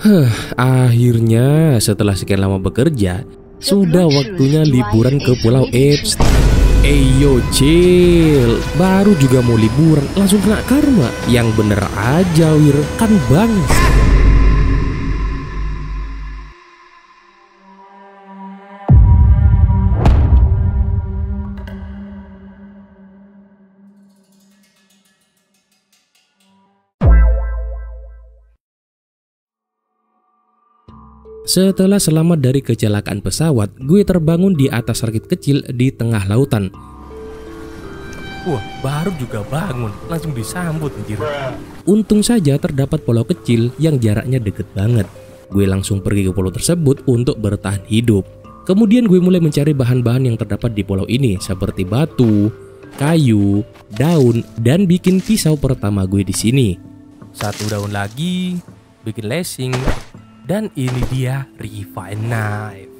Huh, akhirnya setelah sekian lama bekerja, sudah waktunya liburan ke Pulau Epstein. Eyo chill, baru juga mau liburan langsung kena karma. Yang bener aja Wir, kan bang. Setelah selamat dari kecelakaan pesawat, gue terbangun di atas rakit kecil di tengah lautan. Wah, baru juga bangun, langsung disambut anjir. Untung saja terdapat pulau kecil yang jaraknya deket banget. Gue langsung pergi ke pulau tersebut untuk bertahan hidup. Kemudian gue mulai mencari bahan-bahan yang terdapat di pulau ini seperti batu, kayu, daun, dan bikin pisau pertama gue di sini. Satu daun lagi, bikin lashing, dan ini dia refine knife.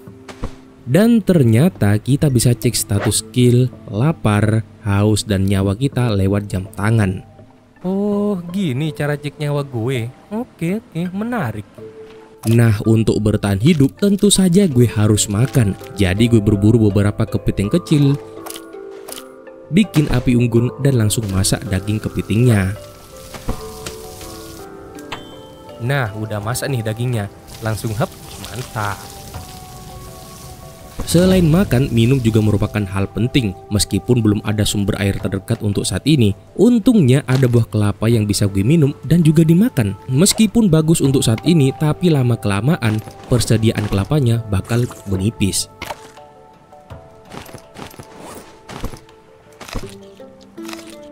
Dan ternyata kita bisa cek status skill, lapar, haus, dan nyawa kita lewat jam tangan. Oh, gini cara cek nyawa gue. Oke, oke, menarik. Nah, untuk bertahan hidup tentu saja gue harus makan. Jadi gue berburu beberapa kepiting kecil, bikin api unggun dan langsung masak daging kepitingnya. Nah, udah masak nih dagingnya. Langsung hep, mantap. Selain makan, minum juga merupakan hal penting. Meskipun belum ada sumber air terdekat untuk saat ini, untungnya ada buah kelapa yang bisa gue minum dan juga dimakan. Meskipun bagus untuk saat ini, tapi lama-kelamaan persediaan kelapanya bakal menipis.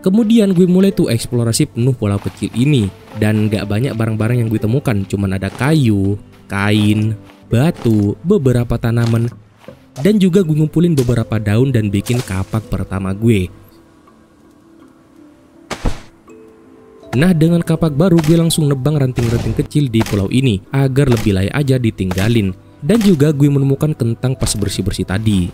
Kemudian gue mulai tuh eksplorasi penuh pulau kecil ini dan gak banyak barang-barang yang gue temukan, cuman ada kayu, kain, batu, beberapa tanaman, dan juga gue ngumpulin beberapa daun dan bikin kapak pertama gue. Nah dengan kapak baru gue langsung nebang ranting-ranting kecil di pulau ini agar lebih layak aja ditinggalin. Dan juga gue menemukan kentang pas bersih-bersih tadi.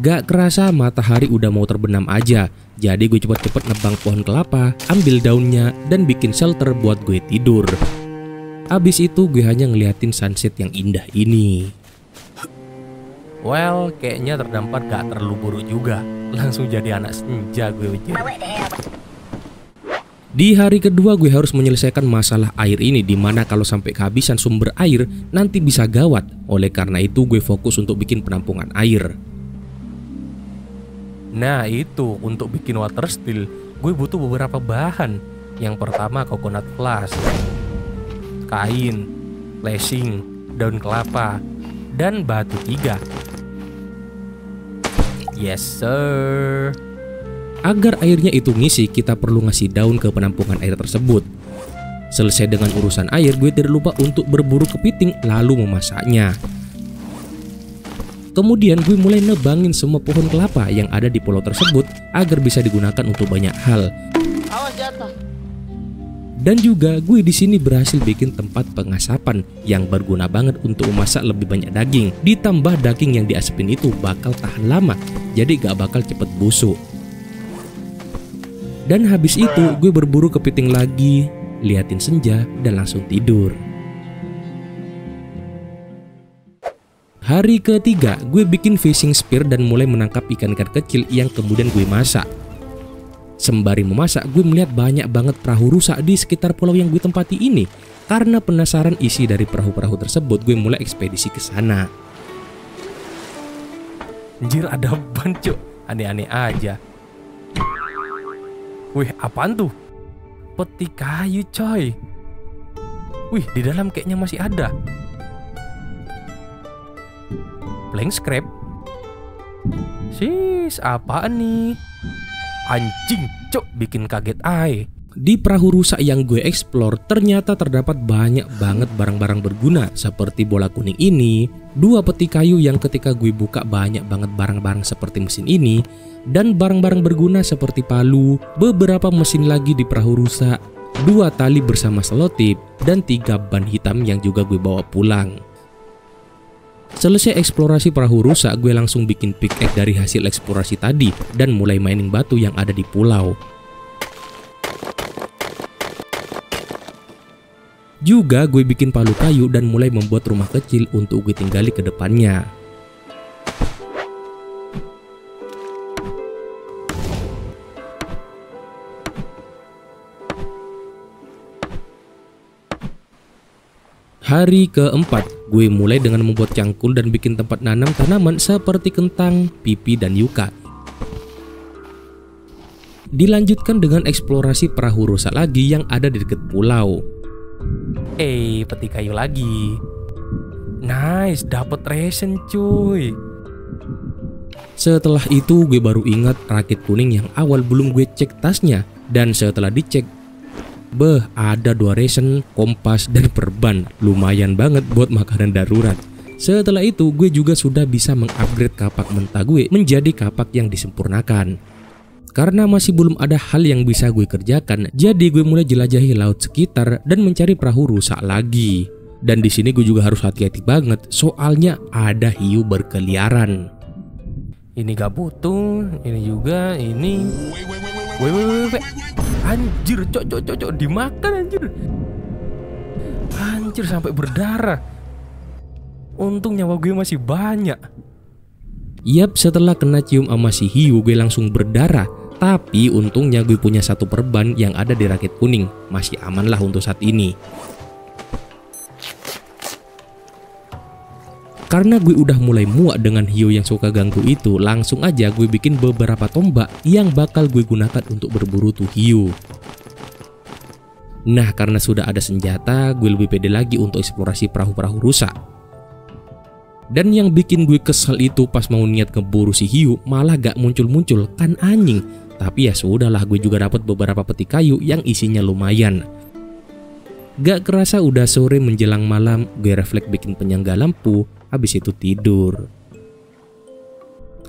Gak kerasa matahari udah mau terbenam aja, jadi gue cepet-cepet nebang pohon kelapa, ambil daunnya, dan bikin shelter buat gue tidur. Abis itu gue hanya ngeliatin sunset yang indah ini. Well, kayaknya terdampar gak terlalu buruk juga. Langsung jadi anak senja gue anjir. Di hari kedua gue harus menyelesaikan masalah air ini di mana kalau sampai kehabisan sumber air nanti bisa gawat. Oleh karena itu gue fokus untuk bikin penampungan air. Nah itu untuk bikin water still gue butuh beberapa bahan. Yang pertama coconut flask, kain, lashing, daun kelapa, dan batu tiga. Yes sir. Agar airnya itu ngisi kita perlu ngasih daun ke penampungan air tersebut. Selesai dengan urusan air gue tidak lupa untuk berburu kepiting lalu memasaknya. Kemudian gue mulai nebangin semua pohon kelapa yang ada di pulau tersebut agar bisa digunakan untuk banyak hal. Awas jatuh. Dan juga gue di sini berhasil bikin tempat pengasapan yang berguna banget untuk memasak lebih banyak daging. Ditambah daging yang diasapin itu bakal tahan lama, jadi gak bakal cepet busuk. Dan habis itu gue berburu kepiting lagi, liatin senja dan langsung tidur. Hari ketiga, gue bikin fishing spear dan mulai menangkap ikan-ikan kecil yang kemudian gue masak. Sembari memasak, gue melihat banyak banget perahu rusak di sekitar pulau yang gue tempati ini. Karena penasaran isi dari perahu-perahu tersebut, gue mulai ekspedisi ke sana. Anjir ada ban. Aneh-aneh aja. Wih apaan tuh? Peti kayu coy. Wih di dalam kayaknya masih ada. Blank scrap. Sis, apaan nih? Anjing, cok, bikin kaget ay. Di perahu rusak yang gue explore ternyata terdapat banyak banget barang-barang berguna seperti bola kuning ini, dua peti kayu yang ketika gue buka banyak banget barang-barang seperti mesin ini, dan barang-barang berguna seperti palu, beberapa mesin lagi di perahu rusak, dua tali bersama selotip, dan tiga ban hitam yang juga gue bawa pulang. Selesai eksplorasi perahu rusak, gue langsung bikin pickaxe dari hasil eksplorasi tadi dan mulai mining batu yang ada di pulau. Juga gue bikin palu kayu dan mulai membuat rumah kecil untuk gue tinggali ke depannya. Hari keempat, gue mulai dengan membuat cangkul dan bikin tempat nanam tanaman seperti kentang, pipi, dan yuka. Dilanjutkan dengan eksplorasi perahu rusak lagi yang ada di dekat pulau. Eh, peti kayu lagi. Nice, dapat ration cuy. Setelah itu gue baru ingat rakit kuning yang awal belum gue cek tasnya dan setelah dicek Beh, ada dua ration, kompas, dan perban. Lumayan banget buat makanan darurat. Setelah itu, gue juga sudah bisa mengupgrade kapak mentah gue menjadi kapak yang disempurnakan. Karena masih belum ada hal yang bisa gue kerjakan, jadi gue mulai jelajahi laut sekitar dan mencari perahu rusak lagi. Dan di sini gue juga harus hati-hati banget, soalnya ada hiu berkeliaran. Ini gak butuh, ini juga, ini. Wait, wait, wait, wait. Anjir, cok, cok, cok, cok, dimakan anjir. Anjir sampai berdarah. Untung nyawa gue masih banyak. Yap, setelah kena cium sama si hiu, gue langsung berdarah. Tapi untungnya gue punya satu perban yang ada di rakit kuning. Masih aman lah untuk saat ini. Karena gue udah mulai muak dengan hiu yang suka ganggu itu, langsung aja gue bikin beberapa tombak yang bakal gue gunakan untuk berburu tuh hiu. Nah, karena sudah ada senjata, gue lebih pede lagi untuk eksplorasi perahu-perahu rusak. Dan yang bikin gue kesel itu pas mau niat keburu si hiu malah gak muncul-muncul kan anjing. Tapi ya sudahlah gue juga dapat beberapa peti kayu yang isinya lumayan. Gak kerasa udah sore menjelang malam, gue refleks bikin penyangga lampu, habis itu tidur.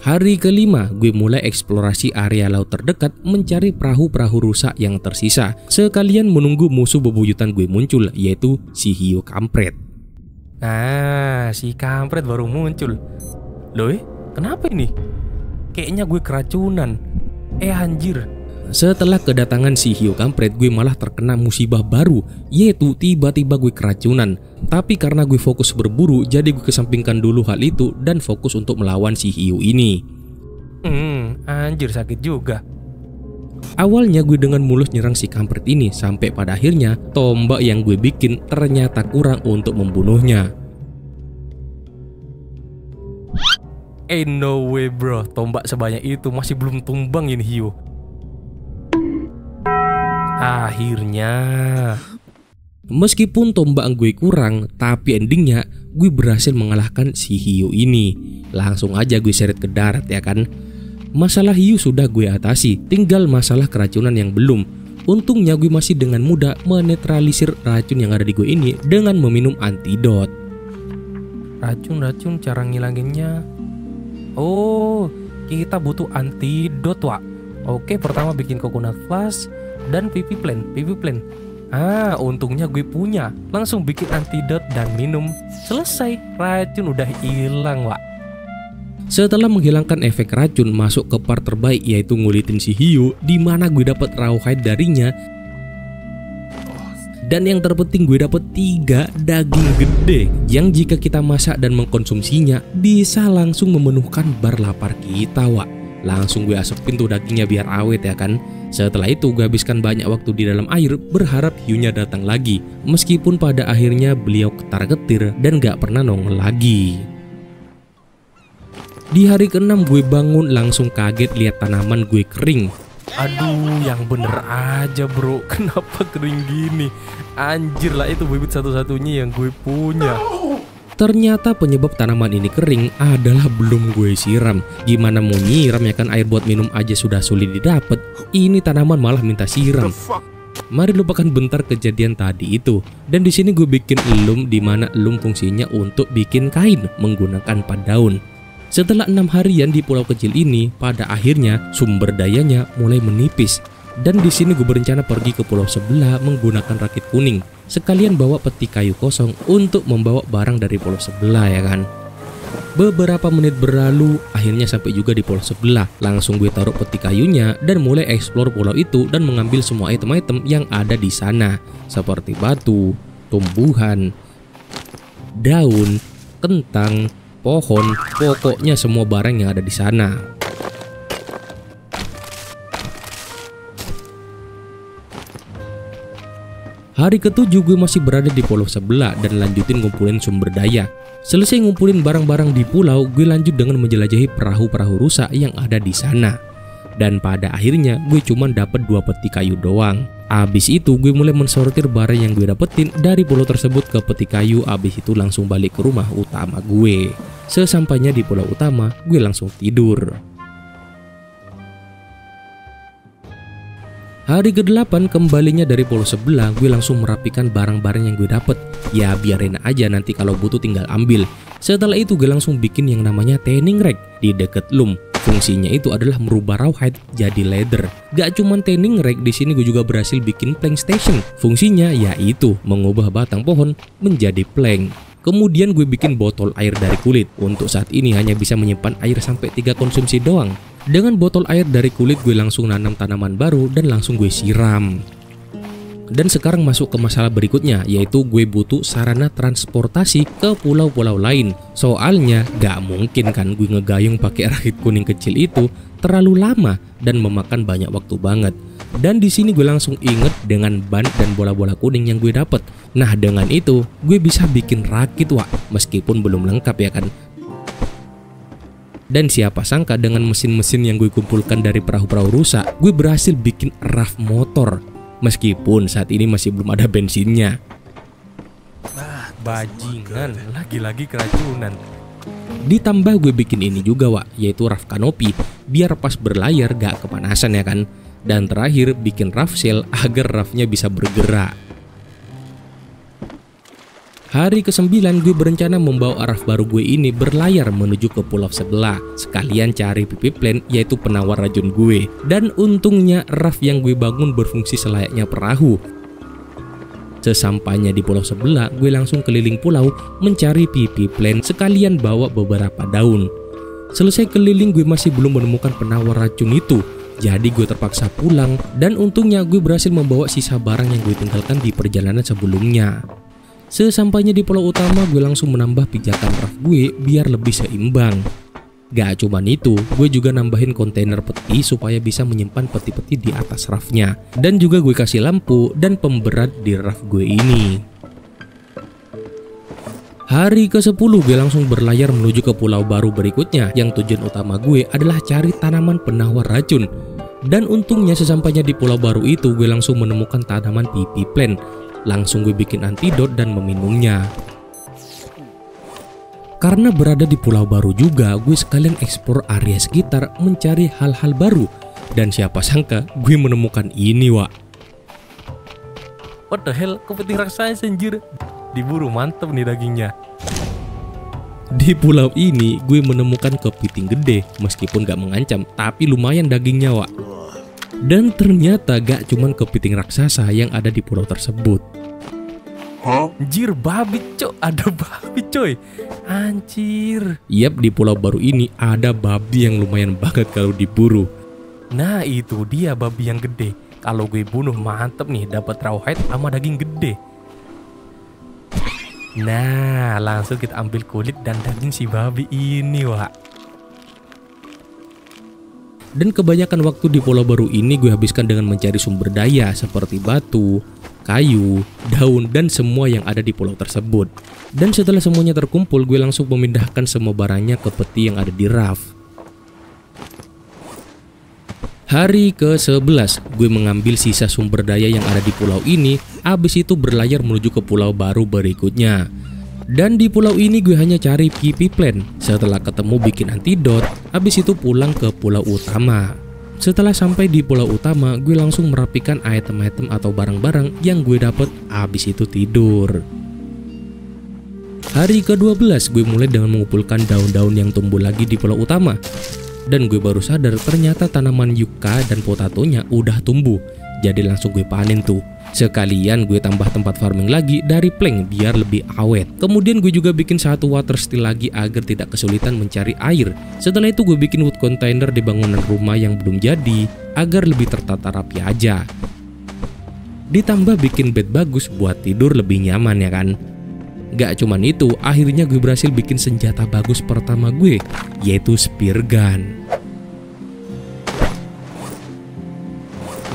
Hari kelima, gue mulai eksplorasi area laut terdekat mencari perahu-perahu rusak yang tersisa. Sekalian menunggu musuh bebuyutan gue muncul, yaitu si hiu kampret. Nah, si kampret baru muncul. Loh, eh, kenapa ini? Kayaknya gue keracunan. Eh anjir, setelah kedatangan si hiu kampret, gue malah terkena musibah baru, yaitu tiba-tiba gue keracunan. Tapi karena gue fokus berburu, jadi gue kesampingkan dulu hal itu dan fokus untuk melawan si hiu ini. Hmm, anjir sakit juga. Awalnya gue dengan mulus nyerang si kampret ini sampai pada akhirnya tombak yang gue bikin ternyata kurang untuk membunuhnya. Eh no way bro, tombak sebanyak itu masih belum tumbang ini hiu. Akhirnya Meskipun tombak gue kurang, tapi endingnya gue berhasil mengalahkan si hiu ini. Langsung aja gue seret ke darat ya kan. Masalah hiu sudah gue atasi, tinggal masalah keracunan yang belum. Untungnya gue masih dengan mudah menetralisir racun yang ada di gue ini dengan meminum antidot. Racun-racun cara ngilanginnya. Oh, kita butuh antidot, Wak. Oke, pertama bikin coconut flash, dan PP plan, PP plan. Ah, untungnya gue punya. Langsung bikin antidot dan minum. Selesai, racun udah hilang, Wak. Setelah menghilangkan efek racun masuk ke part terbaik yaitu ngulitin si hiu di mana gue dapat rawhide darinya dan yang terpenting gue dapet tiga daging gede yang jika kita masak dan mengkonsumsinya bisa langsung memenuhkan bar lapar kita wak langsung gue asepin tuh dagingnya biar awet ya kan setelah itu gue habiskan banyak waktu di dalam air berharap hiunya datang lagi. Meskipun pada akhirnya beliau ketar-ketir dan gak pernah nongol lagi. Di hari keenam gue bangun langsung kaget lihat tanaman gue kering. Aduh yang bener aja bro Kenapa kering gini Anjir lah itu bibit satu-satunya yang gue punya Ternyata penyebab tanaman ini kering adalah belum gue siram. Gimana mau nyiram ya kan air buat minum aja sudah sulit didapat. Ini tanaman malah minta siram. Mari lupakan bentar kejadian tadi itu. Dan di sini gue bikin elum di mana elum fungsinya untuk bikin kain menggunakan pad daun. Setelah enam harian di pulau kecil ini, pada akhirnya sumber dayanya mulai menipis. Dan di sini gue berencana pergi ke pulau sebelah menggunakan rakit kuning sekalian bawa peti kayu kosong untuk membawa barang dari pulau sebelah ya kan. Beberapa menit berlalu, akhirnya sampai juga di pulau sebelah. Langsung gue taruh peti kayunya dan mulai eksplor pulau itu dan mengambil semua item-item yang ada di sana, seperti batu, tumbuhan, daun, kentang, pohon, pokoknya semua barang yang ada di sana. Hari ketujuh gue masih berada di pulau sebelah dan lanjutin ngumpulin sumber daya. Selesai ngumpulin barang-barang di pulau, gue lanjut dengan menjelajahi perahu-perahu rusak yang ada di sana. Dan pada akhirnya gue cuma dapat dua peti kayu doang. Abis itu gue mulai mensortir barang yang gue dapetin dari pulau tersebut ke peti kayu abis itu langsung balik ke rumah utama gue. Sesampainya di pulau utama, gue langsung tidur. Hari ke-8 kembalinya dari pulau sebelah, gue langsung merapikan barang-barang yang gue dapet. Ya biarin aja nanti kalau butuh tinggal ambil. Setelah itu gue langsung bikin yang namanya tanning rack di deket loom. Fungsinya itu adalah merubah rawhide jadi leather. Gak cuman tanning rack, di sini gue juga berhasil bikin plank station. Fungsinya yaitu mengubah batang pohon menjadi plank. Kemudian gue bikin botol air dari kulit. Untuk saat ini hanya bisa menyimpan air sampai 3 konsumsi doang. Dengan botol air dari kulit gue langsung nanam tanaman baru dan langsung gue siram. Dan sekarang masuk ke masalah berikutnya yaitu gue butuh sarana transportasi ke pulau-pulau lain. Soalnya gak mungkin kan gue ngegayung pakai rakit kuning kecil itu terlalu lama dan memakan banyak waktu banget. Dan di sini gue langsung inget dengan ban dan bola-bola kuning yang gue dapet. Nah dengan itu gue bisa bikin rakit wak meskipun belum lengkap ya kan. Dan siapa sangka dengan mesin-mesin yang gue kumpulkan dari perahu-perahu rusak, gue berhasil bikin raf motor. Meskipun saat ini masih belum ada bensinnya. Ah, bajingan, lagi-lagi keracunan. Ditambah gue bikin ini juga wak, yaitu raf kanopi, biar pas berlayar gak kepanasan ya kan. Dan terakhir bikin raf sail agar rafnya bisa bergerak. Hari ke-9 gue berencana membawa araf baru gue ini berlayar menuju ke pulau sebelah. Sekalian cari pipi plan yaitu penawar racun gue. Dan untungnya raf yang gue bangun berfungsi selayaknya perahu. Sesampainya di pulau sebelah gue langsung keliling pulau mencari pipi plan sekalian bawa beberapa daun. Selesai keliling gue masih belum menemukan penawar racun itu. Jadi gue terpaksa pulang dan untungnya gue berhasil membawa sisa barang yang gue tinggalkan di perjalanan sebelumnya. Sesampainya di pulau utama, gue langsung menambah pijakan raf gue biar lebih seimbang. Gak cuman itu, gue juga nambahin kontainer peti supaya bisa menyimpan peti-peti di atas rafnya. Dan juga gue kasih lampu dan pemberat di raf gue ini. Hari ke-10 gue langsung berlayar menuju ke pulau baru berikutnya yang tujuan utama gue adalah cari tanaman penawar racun. Dan untungnya sesampainya di pulau baru itu gue langsung menemukan tanaman pipi plant Langsung gue bikin antidot dan meminumnya. Karena berada di pulau baru juga, gue sekalian eksplor area sekitar mencari hal-hal baru. Dan siapa sangka gue menemukan ini, Wak. What the hell? Kepiting raksasa anjir. Diburu mantep nih dagingnya. Di pulau ini gue menemukan kepiting gede meskipun gak mengancam tapi lumayan dagingnya wak. Dan ternyata gak cuman kepiting raksasa yang ada di pulau tersebut. Hah? Anjir babi cok, ada babi coy. Anjir. Yap, di pulau baru ini ada babi yang lumayan banget kalau diburu. Nah itu dia babi yang gede. Kalau gue bunuh mantep nih dapat rawhide sama daging gede. Nah langsung kita ambil kulit dan daging si babi ini wah. Dan kebanyakan waktu di Pulau Baru ini gue habiskan dengan mencari sumber daya seperti batu, kayu, daun, dan semua yang ada di pulau tersebut. Dan setelah semuanya terkumpul, gue langsung memindahkan semua barangnya ke peti yang ada di raf. Hari ke-11, gue mengambil sisa sumber daya yang ada di pulau ini, abis itu berlayar menuju ke pulau baru berikutnya. Dan di pulau ini gue hanya cari PP plan. Setelah ketemu bikin antidot, habis itu pulang ke pulau utama. Setelah sampai di pulau utama, gue langsung merapikan item-item atau barang-barang yang gue dapet habis itu tidur. Hari ke-12 gue mulai dengan mengumpulkan daun-daun yang tumbuh lagi di pulau utama. Dan gue baru sadar ternyata tanaman yucca dan potatonya udah tumbuh. Jadi langsung gue panen tuh. Sekalian gue tambah tempat farming lagi dari plank biar lebih awet. Kemudian gue juga bikin satu water still lagi agar tidak kesulitan mencari air. Setelah itu gue bikin wood container di bangunan rumah yang belum jadi agar lebih tertata rapi aja. Ditambah bikin bed bagus buat tidur lebih nyaman ya kan. Gak cuman itu, akhirnya gue berhasil bikin senjata bagus pertama gue, yaitu spear gun.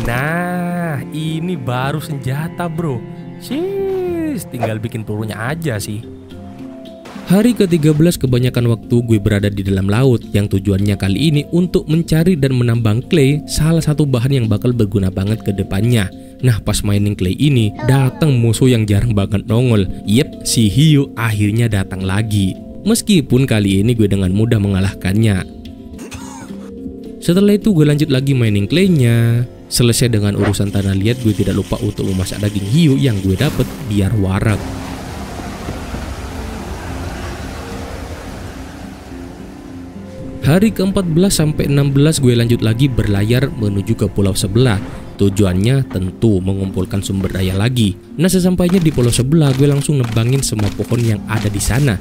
Nah, ini baru senjata bro. Sis, tinggal bikin pelurunya aja sih. Hari ke-13 kebanyakan waktu gue berada di dalam laut yang tujuannya kali ini untuk mencari dan menambang clay salah satu bahan yang bakal berguna banget ke depannya. Nah pas mining clay ini datang musuh yang jarang banget nongol. Yep, si Hiu akhirnya datang lagi. Meskipun kali ini gue dengan mudah mengalahkannya. Setelah itu gue lanjut lagi mining claynya. Selesai dengan urusan tanah liat gue tidak lupa untuk memasak daging hiu yang gue dapet biar warak. Hari ke-14 sampai 16 gue lanjut lagi berlayar menuju ke pulau sebelah. Tujuannya tentu mengumpulkan sumber daya lagi. Nah sesampainya di pulau sebelah gue langsung nebangin semua pohon yang ada di sana.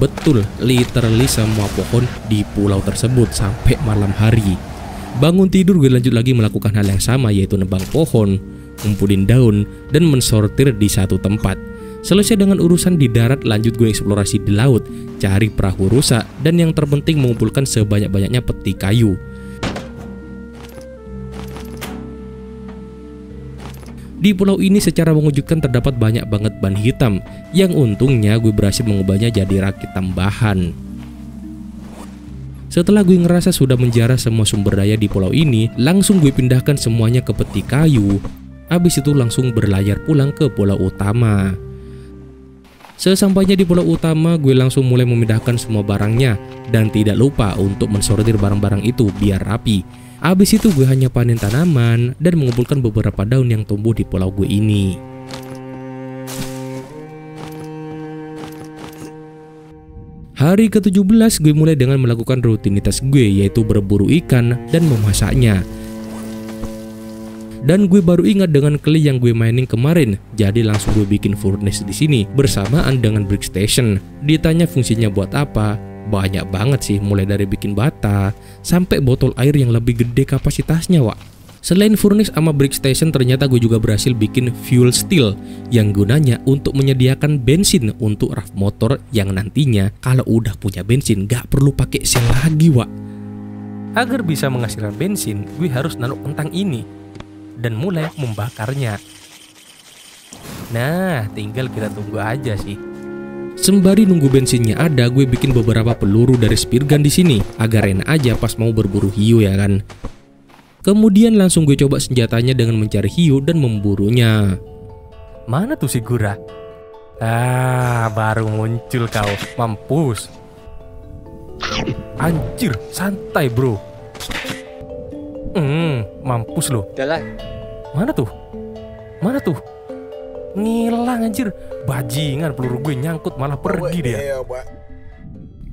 Betul, literally semua pohon di pulau tersebut sampai malam hari. Bangun tidur gue lanjut lagi melakukan hal yang sama yaitu nebang pohon, ngumpulin daun, dan mensortir di satu tempat. Selesai dengan urusan di darat, lanjut gue eksplorasi di laut, cari perahu rusak, dan yang terpenting mengumpulkan sebanyak-banyaknya peti kayu. Di pulau ini secara mengejutkan terdapat banyak banget ban hitam, yang untungnya gue berhasil mengubahnya jadi rakit tambahan. Setelah gue ngerasa sudah menjarah semua sumber daya di pulau ini, langsung gue pindahkan semuanya ke peti kayu. Habis itu langsung berlayar pulang ke pulau utama. Sesampainya di pulau utama, gue langsung mulai memindahkan semua barangnya dan tidak lupa untuk mensortir barang-barang itu biar rapi. Abis itu gue hanya panen tanaman dan mengumpulkan beberapa daun yang tumbuh di pulau gue ini. Hari ke-17 gue mulai dengan melakukan rutinitas gue yaitu berburu ikan dan memasaknya. Dan gue baru ingat dengan kli yang gue mining kemarin, jadi langsung gue bikin furnace di sini bersamaan dengan brick station. Ditanya fungsinya buat apa? Banyak banget sih, mulai dari bikin bata sampai botol air yang lebih gede kapasitasnya, Wak. Selain furnace sama brick station, ternyata gue juga berhasil bikin fuel steel yang gunanya untuk menyediakan bensin untuk raf motor yang nantinya kalau udah punya bensin gak perlu pakai sel lagi, Wak. Agar bisa menghasilkan bensin, gue harus naruh kentang ini dan mulai membakarnya. Nah, tinggal kita tunggu aja sih. Sembari nunggu bensinnya ada, gue bikin beberapa peluru dari spear gun di sini agar enak aja pas mau berburu hiu ya kan. Kemudian langsung gue coba senjatanya dengan mencari hiu dan memburunya. Mana tuh si Gura? Ah, baru muncul kau. Mampus. Anjir, santai bro. Hmm, mampus lo. Jalan. Mana tuh? Mana tuh? Ngilang anjir. Bajingan peluru gue nyangkut malah pergi dia.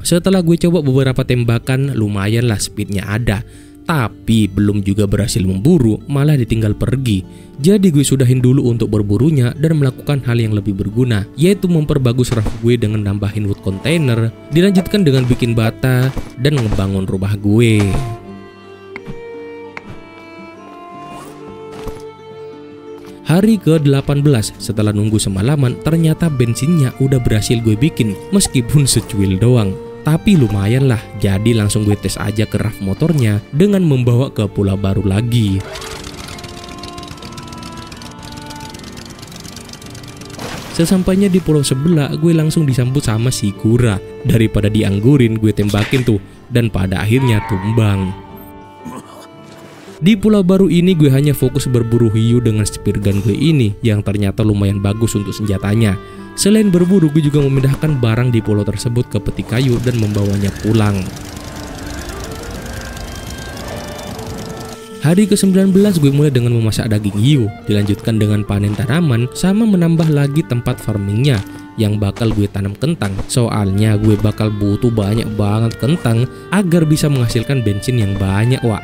Setelah gue coba beberapa tembakan, lumayan lah speednya ada. Tapi belum juga berhasil memburu, malah ditinggal pergi. Jadi gue sudahin dulu untuk berburunya dan melakukan hal yang lebih berguna, yaitu memperbagus raft gue dengan nambahin wood container, dilanjutkan dengan bikin bata, dan ngebangun rumah gue. Hari ke-18 setelah nunggu semalaman ternyata bensinnya udah berhasil gue bikin meskipun secuil doang. Tapi lumayan lah, jadi langsung gue tes aja ke raf motornya dengan membawa ke pulau baru lagi. Sesampainya di pulau sebelah, gue langsung disambut sama si Kura. Daripada dianggurin, gue tembakin tuh, dan pada akhirnya tumbang. Di pulau baru ini gue hanya fokus berburu hiu dengan spear gun gue ini yang ternyata lumayan bagus untuk senjatanya. Selain berburu, gue juga memindahkan barang di pulau tersebut ke peti kayu dan membawanya pulang. Hari ke-19 gue mulai dengan memasak daging hiu, dilanjutkan dengan panen tanaman sama menambah lagi tempat farmingnya yang bakal gue tanam kentang. Soalnya gue bakal butuh banyak banget kentang agar bisa menghasilkan bensin yang banyak, Wak.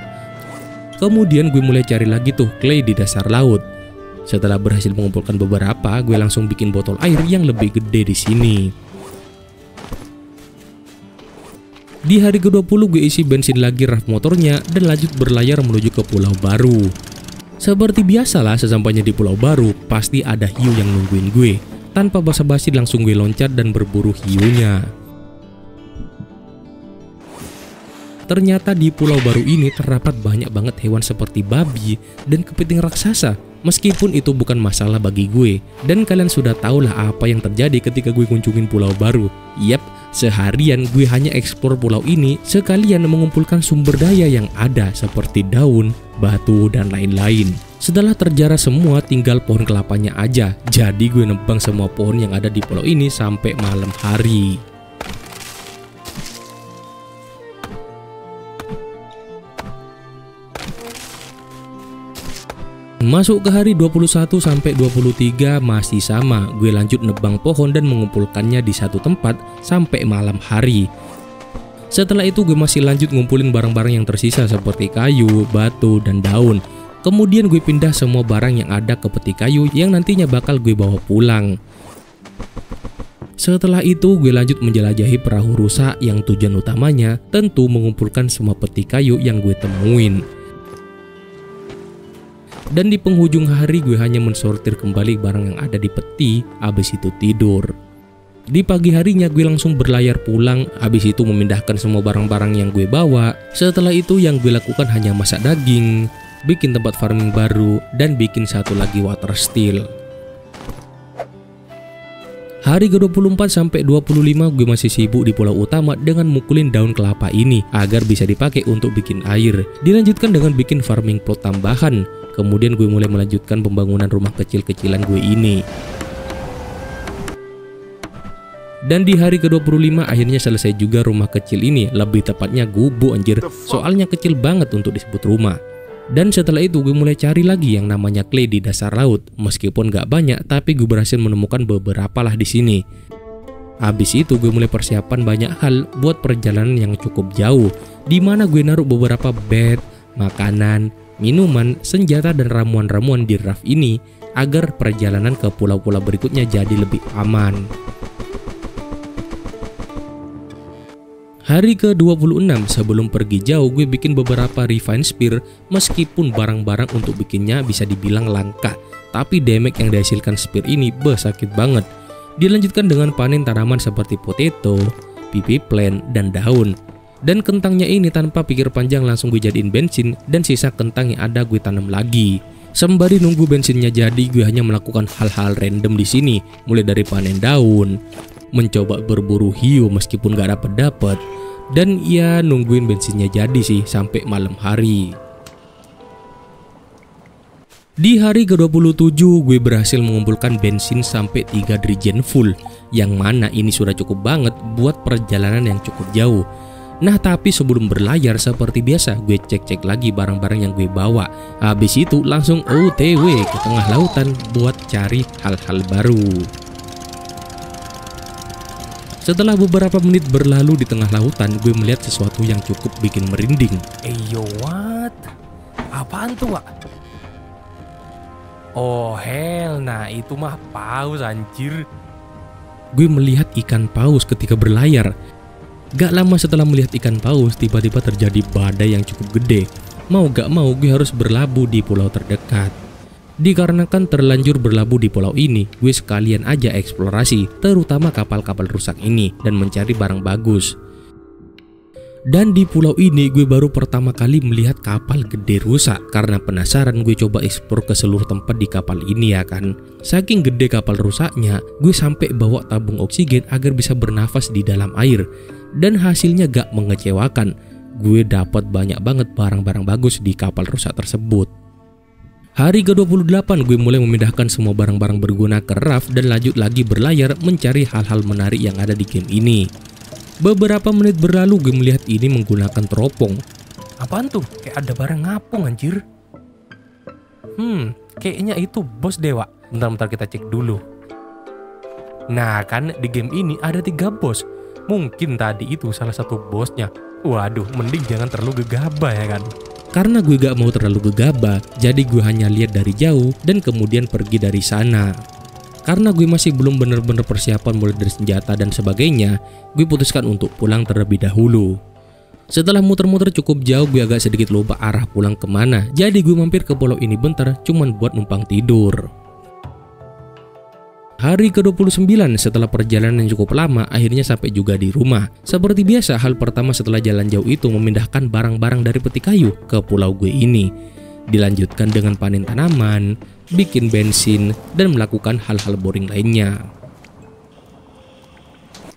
Kemudian gue mulai cari lagi tuh clay di dasar laut. Setelah berhasil mengumpulkan beberapa, gue langsung bikin botol air yang lebih gede di sini. Di hari ke-20 gue isi bensin lagi raf motornya dan lanjut berlayar menuju ke pulau baru. Seperti biasalah sesampainya di pulau baru, pasti ada hiu yang nungguin gue. Tanpa basa-basi langsung gue loncat dan berburu hiunya. Ternyata di pulau baru ini terdapat banyak banget hewan seperti babi dan kepiting raksasa. Meskipun itu bukan masalah bagi gue, dan kalian sudah tahu lah apa yang terjadi ketika gue kunjungin pulau baru. Yap, seharian gue hanya eksplor pulau ini sekalian mengumpulkan sumber daya yang ada seperti daun, batu, dan lain-lain. Setelah terjarah semua tinggal pohon kelapanya aja, jadi gue nebang semua pohon yang ada di pulau ini sampai malam hari. Masuk ke hari 21 sampai 23 masih sama, gue lanjut nebang pohon dan mengumpulkannya di satu tempat sampai malam hari. Setelah itu gue masih lanjut ngumpulin barang-barang yang tersisa seperti kayu, batu, dan daun. Kemudian gue pindah semua barang yang ada ke peti kayu yang nantinya bakal gue bawa pulang. Setelah itu gue lanjut menjelajahi perahu rusak yang tujuan utamanya tentu mengumpulkan semua peti kayu yang gue temuin. Dan di penghujung hari gue hanya mensortir kembali barang yang ada di peti, abis itu tidur. Di pagi harinya gue langsung berlayar pulang, abis itu memindahkan semua barang-barang yang gue bawa. Setelah itu yang gue lakukan hanya masak daging, bikin tempat farming baru, dan bikin satu lagi water steel. Hari ke-24 sampai 25 gue masih sibuk di pulau utama dengan mukulin daun kelapa ini agar bisa dipakai untuk bikin air. Dilanjutkan dengan bikin farming plot tambahan. Kemudian gue mulai melanjutkan pembangunan rumah kecil-kecilan gue ini. Dan di hari ke-25 akhirnya selesai juga rumah kecil ini, lebih tepatnya gubuk anjir. Soalnya kecil banget untuk disebut rumah. Dan setelah itu gue mulai cari lagi yang namanya clay di dasar laut. Meskipun gak banyak, tapi gue berhasil menemukan beberapa lah di sini. Habis itu gue mulai persiapan banyak hal buat perjalanan yang cukup jauh. Di mana gue naruh beberapa bed, makanan, minuman, senjata dan ramuan-ramuan di raft ini agar perjalanan ke pulau-pulau berikutnya jadi lebih aman. Hari ke-26 sebelum pergi jauh gue bikin beberapa refine spear meskipun barang-barang untuk bikinnya bisa dibilang langka. Tapi damage yang dihasilkan spear ini beh sakit banget. Dilanjutkan dengan panen tanaman seperti potato, pipi plant, dan daun. Dan kentangnya ini tanpa pikir panjang langsung gue jadiin bensin dan sisa kentang yang ada gue tanam lagi. Sembari nunggu bensinnya jadi, gue hanya melakukan hal-hal random di sini, mulai dari panen daun, mencoba berburu hiu meskipun gak dapet dapet dan ia nungguin bensinnya jadi sih sampai malam hari. Di hari ke-27 gue berhasil mengumpulkan bensin sampai 3 drigen full Yang mana ini sudah cukup banget buat perjalanan yang cukup jauh Nah tapi sebelum berlayar seperti biasa gue cek-cek lagi barang-barang yang gue bawa Habis itu langsung OTW ke tengah lautan buat cari hal-hal baru setelah beberapa menit berlalu di tengah lautan, gue melihat sesuatu yang cukup bikin merinding. Eh yo what? Apaan tuh, Wak? Oh hell, nah itu mah paus anjir. Gue melihat ikan paus ketika berlayar. Gak lama setelah melihat ikan paus, tiba-tiba terjadi badai yang cukup gede. Mau gak mau, gue harus berlabuh di pulau terdekat. Dikarenakan terlanjur berlabuh di pulau ini, gue sekalian aja eksplorasi, terutama kapal-kapal rusak ini, dan mencari barang bagus. Dan di pulau ini gue baru pertama kali melihat kapal gede rusak Karena penasaran gue coba eksplor ke seluruh tempat di kapal ini ya kan Saking gede kapal rusaknya gue sampai bawa tabung oksigen agar bisa bernafas di dalam air Dan hasilnya gak mengecewakan Gue dapat banyak banget barang-barang bagus di kapal rusak tersebut Hari ke-28 gue mulai memindahkan semua barang-barang berguna ke raft dan lanjut lagi berlayar mencari hal-hal menarik yang ada di game ini. Beberapa menit berlalu gue melihat ini menggunakan teropong. Apaan tuh? Kayak ada barang ngapung anjir. Hmm, kayaknya itu bos dewa. Bentar-bentar kita cek dulu. Nah kan di game ini ada tiga bos. Mungkin tadi itu salah satu bosnya. Waduh, mending jangan terlalu gegabah ya kan. Karena gue gak mau terlalu gegabah, jadi gue hanya lihat dari jauh dan kemudian pergi dari sana. Karena gue masih belum bener-bener persiapan mulai dari senjata dan sebagainya, gue putuskan untuk pulang terlebih dahulu. Setelah muter-muter cukup jauh, gue agak sedikit lupa arah pulang ke mana. Jadi gue mampir ke pulau ini bentar, cuman buat numpang tidur. Hari ke-29 setelah perjalanan yang cukup lama, akhirnya sampai juga di rumah. Seperti biasa, hal pertama setelah jalan jauh itu memindahkan barang-barang dari peti kayu ke pulau gue ini. Dilanjutkan dengan panen tanaman, bikin bensin, dan melakukan hal-hal boring lainnya.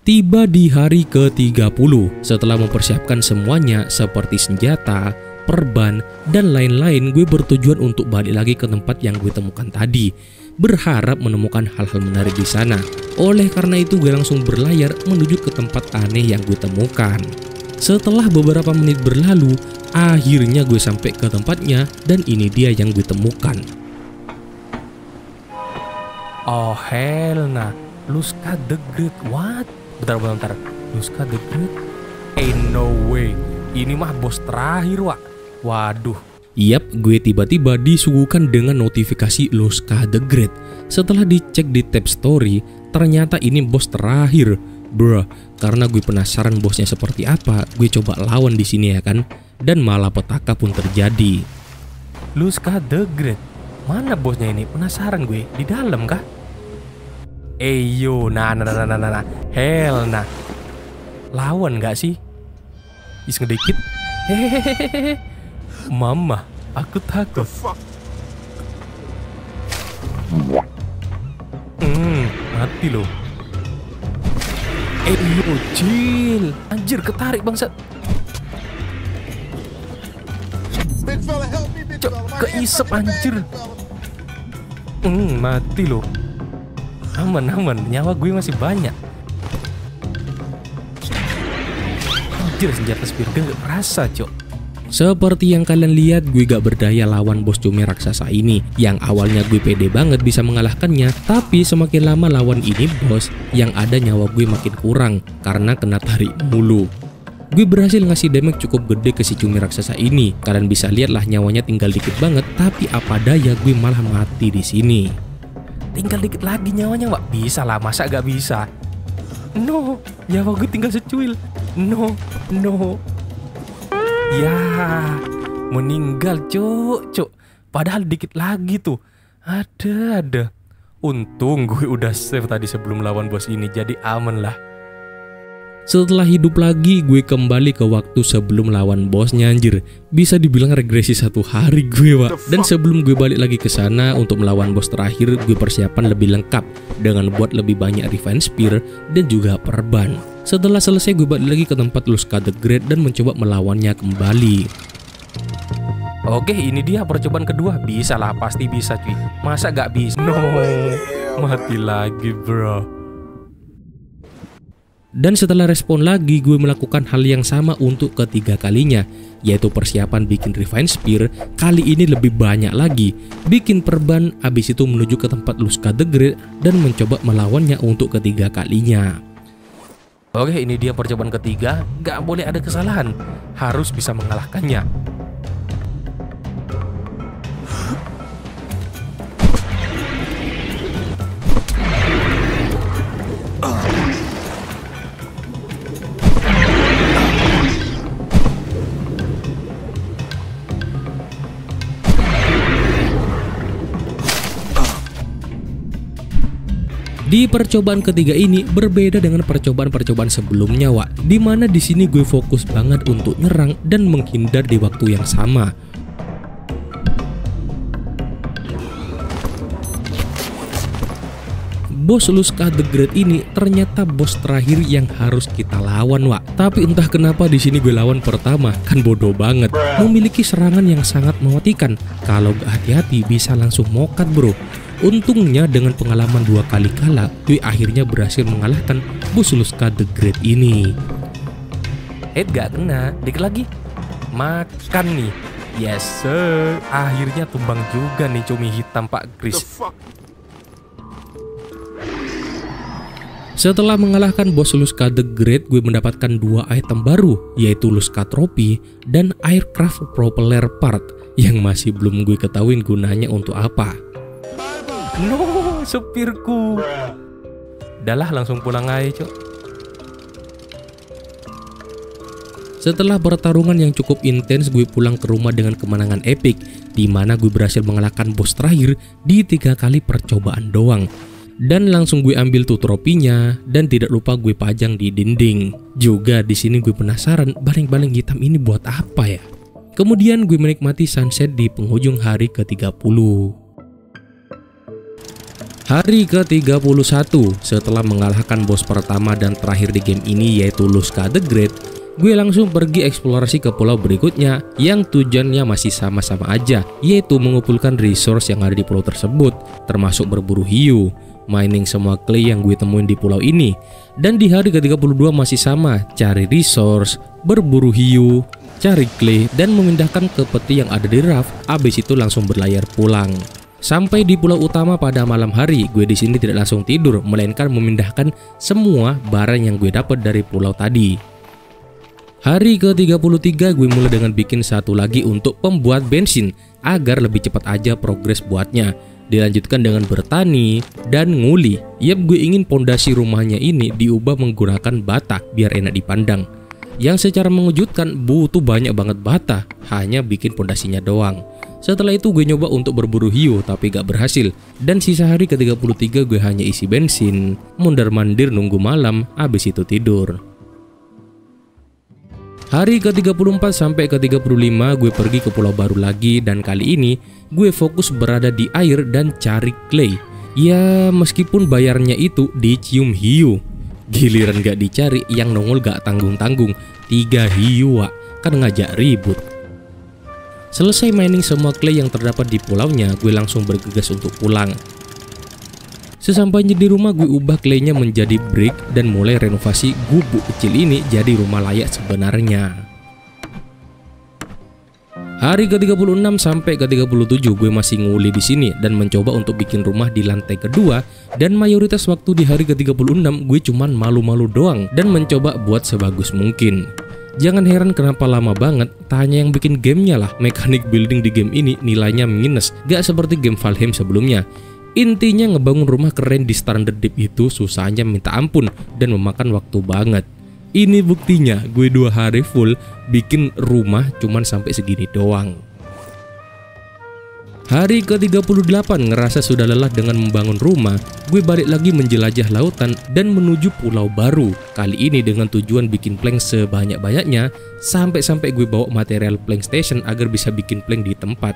Tiba di hari ke-30, setelah mempersiapkan semuanya seperti senjata, perban, dan lain-lain, gue bertujuan untuk balik lagi ke tempat yang gue temukan tadi berharap menemukan hal-hal menarik di sana. Oleh karena itu gue langsung berlayar menuju ke tempat aneh yang gue temukan. Setelah beberapa menit berlalu, akhirnya gue sampai ke tempatnya dan ini dia yang gue temukan. Oh hell nah, Luska the Great, what? Bentar, bentar, bentar. Luska the Great? Ain't no way. Ini mah bos terakhir, Wak. Waduh, Yap, gue tiba-tiba disuguhkan dengan notifikasi Luska the Great. Setelah dicek di tab story, ternyata ini bos terakhir. Bruh, karena gue penasaran bosnya seperti apa, gue coba lawan di sini ya kan. Dan malah petaka pun terjadi. Luska the Great. Mana bosnya ini? Penasaran gue. Di dalam kah? Eyo, nah, nah, nah, nah, nah, nah. Hell, nah. Lawan gak sih? Is ngedikit. Hehehehe. Mama, aku takut. Hmm, mati loh. Eh, yo, chill. Anjir, ketarik bangsat. Cok, keisep anjir. Hmm, mati loh. Aman, aman. Nyawa gue masih banyak. Anjir, senjata spear gun gak kerasa, cok. Seperti yang kalian lihat, gue gak berdaya lawan bos cumi raksasa ini. Yang awalnya gue pede banget bisa mengalahkannya, tapi semakin lama lawan ini bos, yang ada nyawa gue makin kurang karena kena tarik mulu. Gue berhasil ngasih damage cukup gede ke si cumi raksasa ini. Kalian bisa lihatlah nyawanya tinggal dikit banget, tapi apa daya gue malah mati di sini. Tinggal dikit lagi nyawanya, Wak. Bisa lah, masa gak bisa? No, nyawa gue tinggal secuil. No, no, Ya, meninggal cuk, cuk. Padahal dikit lagi tuh. Ada, ada. Untung gue udah save tadi sebelum lawan bos ini, jadi aman lah. Setelah hidup lagi, gue kembali ke waktu sebelum lawan bosnya anjir. Bisa dibilang regresi satu hari gue, Pak. Dan sebelum gue balik lagi ke sana untuk melawan bos terakhir, gue persiapan lebih lengkap dengan buat lebih banyak Refine Spear dan juga perban. Setelah selesai gue balik lagi ke tempat Luska the Great dan mencoba melawannya kembali. Oke ini dia percobaan kedua Bisa lah pasti bisa cuy Masa gak bisa No Mati lagi bro Dan setelah respon lagi gue melakukan hal yang sama untuk ketiga kalinya Yaitu persiapan bikin Refine Spear Kali ini lebih banyak lagi. Bikin perban abis itu menuju ke tempat Luska the Great Dan mencoba melawannya untuk ketiga kalinya. Oke ini dia percobaan ketiga. Gak boleh ada kesalahan. Harus bisa mengalahkannya Di percobaan ketiga ini berbeda dengan percobaan-percobaan sebelumnya, Wak. Di mana di sini gue fokus banget untuk nyerang dan menghindar di waktu yang sama. Bos Luska the Great ini ternyata bos terakhir yang harus kita lawan, Wak. Tapi entah kenapa di sini gue lawan pertama, kan bodoh banget. Memiliki serangan yang sangat mematikan. Kalau gak hati-hati bisa langsung mokat, bro. Untungnya dengan pengalaman dua kali kalah, Dwi akhirnya berhasil mengalahkan Busuluska the Great ini. Eh gak kena, dikit lagi. Makan nih. Yes sir. Akhirnya tumbang juga nih cumi hitam Pak Chris. Setelah mengalahkan bos Luska the Great, gue mendapatkan dua item baru, yaitu Luska Trophy dan Aircraft Propeller Part yang masih belum gue ketahuin gunanya untuk apa. No, supirku. Udahlah langsung pulang aja, Cok. Setelah pertarungan yang cukup intens, gue pulang ke rumah dengan kemenangan epic, di mana gue berhasil mengalahkan bos terakhir di tiga kali percobaan doang. Dan langsung gue ambil tuh tropinya dan tidak lupa gue pajang di dinding. Juga di sini gue penasaran baling-baling hitam ini buat apa ya? Kemudian gue menikmati sunset di penghujung hari ke-30. Hari ke-31 setelah mengalahkan bos pertama dan terakhir di game ini yaitu Luska the Great, gue langsung pergi eksplorasi ke pulau berikutnya yang tujuannya masih sama-sama aja, yaitu mengumpulkan resource yang ada di pulau tersebut, termasuk berburu hiu, mining semua clay yang gue temuin di pulau ini. Dan di hari ke-32 masih sama, cari resource, berburu hiu, cari clay, dan memindahkan ke peti yang ada di raft, abis itu langsung berlayar pulang. Sampai di pulau utama pada malam hari, gue di sini tidak langsung tidur, melainkan memindahkan semua barang yang gue dapat dari pulau tadi. Hari ke-33 gue mulai dengan bikin satu lagi untuk pembuat bensin agar lebih cepat aja progres buatnya. Dilanjutkan dengan bertani dan nguli. Yap gue ingin pondasi rumahnya ini diubah menggunakan bata biar enak dipandang. Yang secara mengejutkan butuh banyak banget bata, hanya bikin pondasinya doang. Setelah itu gue nyoba untuk berburu hiu tapi gak berhasil Dan sisa hari ke-33 gue hanya isi bensin Mundar mandir nunggu malam abis itu tidur Hari ke-34 sampai ke-35 gue pergi ke pulau baru lagi dan kali ini gue fokus berada di air dan cari clay. Ya meskipun bayarnya itu dicium hiu. Giliran gak dicari yang nongol gak tanggung-tanggung. Tiga hiu wak, kan ngajak ribut. Selesai mining semua clay yang terdapat di pulaunya, gue langsung bergegas untuk pulang. Sesampainya di rumah gue ubah claynya menjadi brick dan mulai renovasi gubuk kecil ini jadi rumah layak sebenarnya. Hari ke-36 sampai ke-37 gue masih nguli di sini dan mencoba untuk bikin rumah di lantai kedua dan mayoritas waktu di hari ke-36 gue cuman malu-malu doang dan mencoba buat sebagus mungkin. Jangan heran kenapa lama banget, tanya yang bikin gamenya lah. Mekanik building di game ini nilainya minus, gak seperti game Valheim sebelumnya. Intinya ngebangun rumah keren di standar deep itu susahnya minta ampun dan memakan waktu banget. Ini buktinya gue dua hari full bikin rumah cuman sampai segini doang. Hari ke-38 ngerasa sudah lelah dengan membangun rumah, gue balik lagi menjelajah lautan dan menuju pulau baru. Kali ini dengan tujuan bikin plank sebanyak-banyaknya, sampai-sampai gue bawa material plank station agar bisa bikin plank di tempat.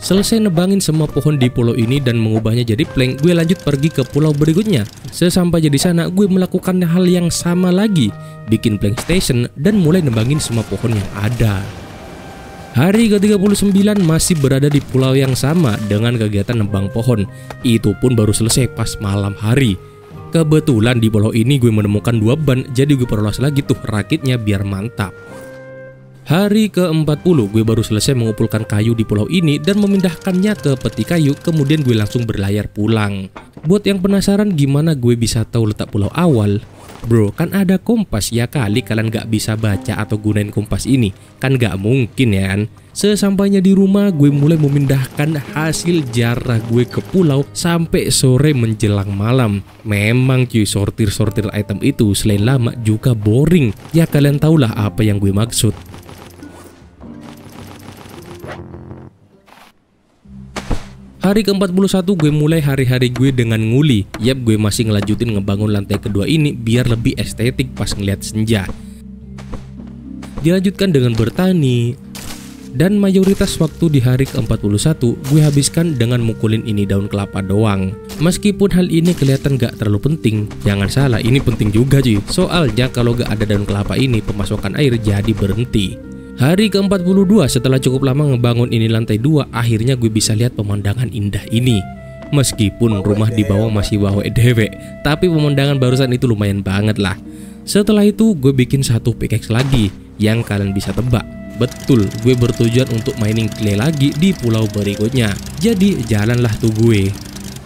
Selesai nebangin semua pohon di pulau ini dan mengubahnya jadi plank, gue lanjut pergi ke pulau berikutnya. Sesampainya di sana, gue melakukan hal yang sama lagi, bikin plank station dan mulai nebangin semua pohon yang ada. Hari ke-39 masih berada di pulau yang sama dengan kegiatan nebang pohon. Itu pun baru selesai pas malam hari. Kebetulan di pulau ini gue menemukan dua ban, jadi gue perluas lagi tuh rakitnya biar mantap. Hari ke-40 gue baru selesai mengumpulkan kayu di pulau ini dan memindahkannya ke peti kayu kemudian gue langsung berlayar pulang. Buat yang penasaran gimana gue bisa tahu letak pulau awal? Bro kan ada kompas ya kali kalian gak bisa baca atau gunain kompas ini Kan gak mungkin ya kan Sesampainya di rumah gue mulai memindahkan hasil jarah gue ke pulau sampai sore menjelang malam. Memang cuy sortir-sortir item itu selain lama juga boring. Ya kalian tahulah apa yang gue maksud. Hari ke-41 gue mulai hari-hari gue dengan nguli. Yap gue masih ngelanjutin ngebangun lantai kedua ini biar lebih estetik pas ngeliat senja. Dilanjutkan dengan bertani. Dan mayoritas waktu di hari ke-41 gue habiskan dengan mukulin ini daun kelapa doang. Meskipun hal ini kelihatan gak terlalu penting Jangan salah ini penting juga cuy. Soalnya kalau gak ada daun kelapa ini pemasukan air jadi berhenti Hari ke-42 setelah cukup lama ngebangun ini lantai 2 Akhirnya gue bisa lihat pemandangan indah ini. Meskipun rumah di bawah masih bawah EDW Tapi pemandangan barusan itu lumayan banget lah. Setelah itu gue bikin satu pickaxe lagi Yang kalian bisa tebak. Betul, gue bertujuan untuk mining clay lagi di pulau berikutnya. Jadi jalanlah tuh gue.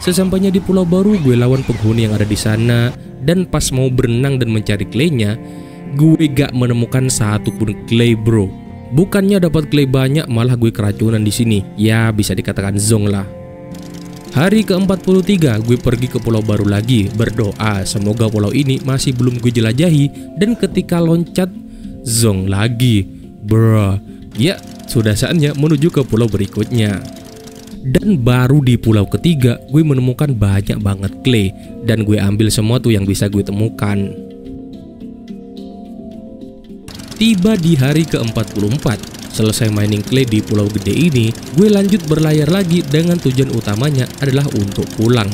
Sesampainya di pulau baru gue lawan penghuni yang ada di sana. Dan pas mau berenang dan mencari claynya gue gak menemukan satu pun clay bro. Bukannya dapat clay banyak, malah gue keracunan di sini. Ya bisa dikatakan zong lah. Hari ke-43 gue pergi ke pulau baru lagi Berdoa semoga pulau ini masih belum gue jelajahi Dan ketika loncat Zong lagi Bro Ya sudah saatnya menuju ke pulau berikutnya dan baru di pulau ketiga gue menemukan banyak banget clay dan gue ambil semua tuh yang bisa gue temukan. Tiba di hari ke-44, Selesai mining clay di pulau gede ini, gue lanjut berlayar lagi dengan tujuan utamanya adalah untuk pulang.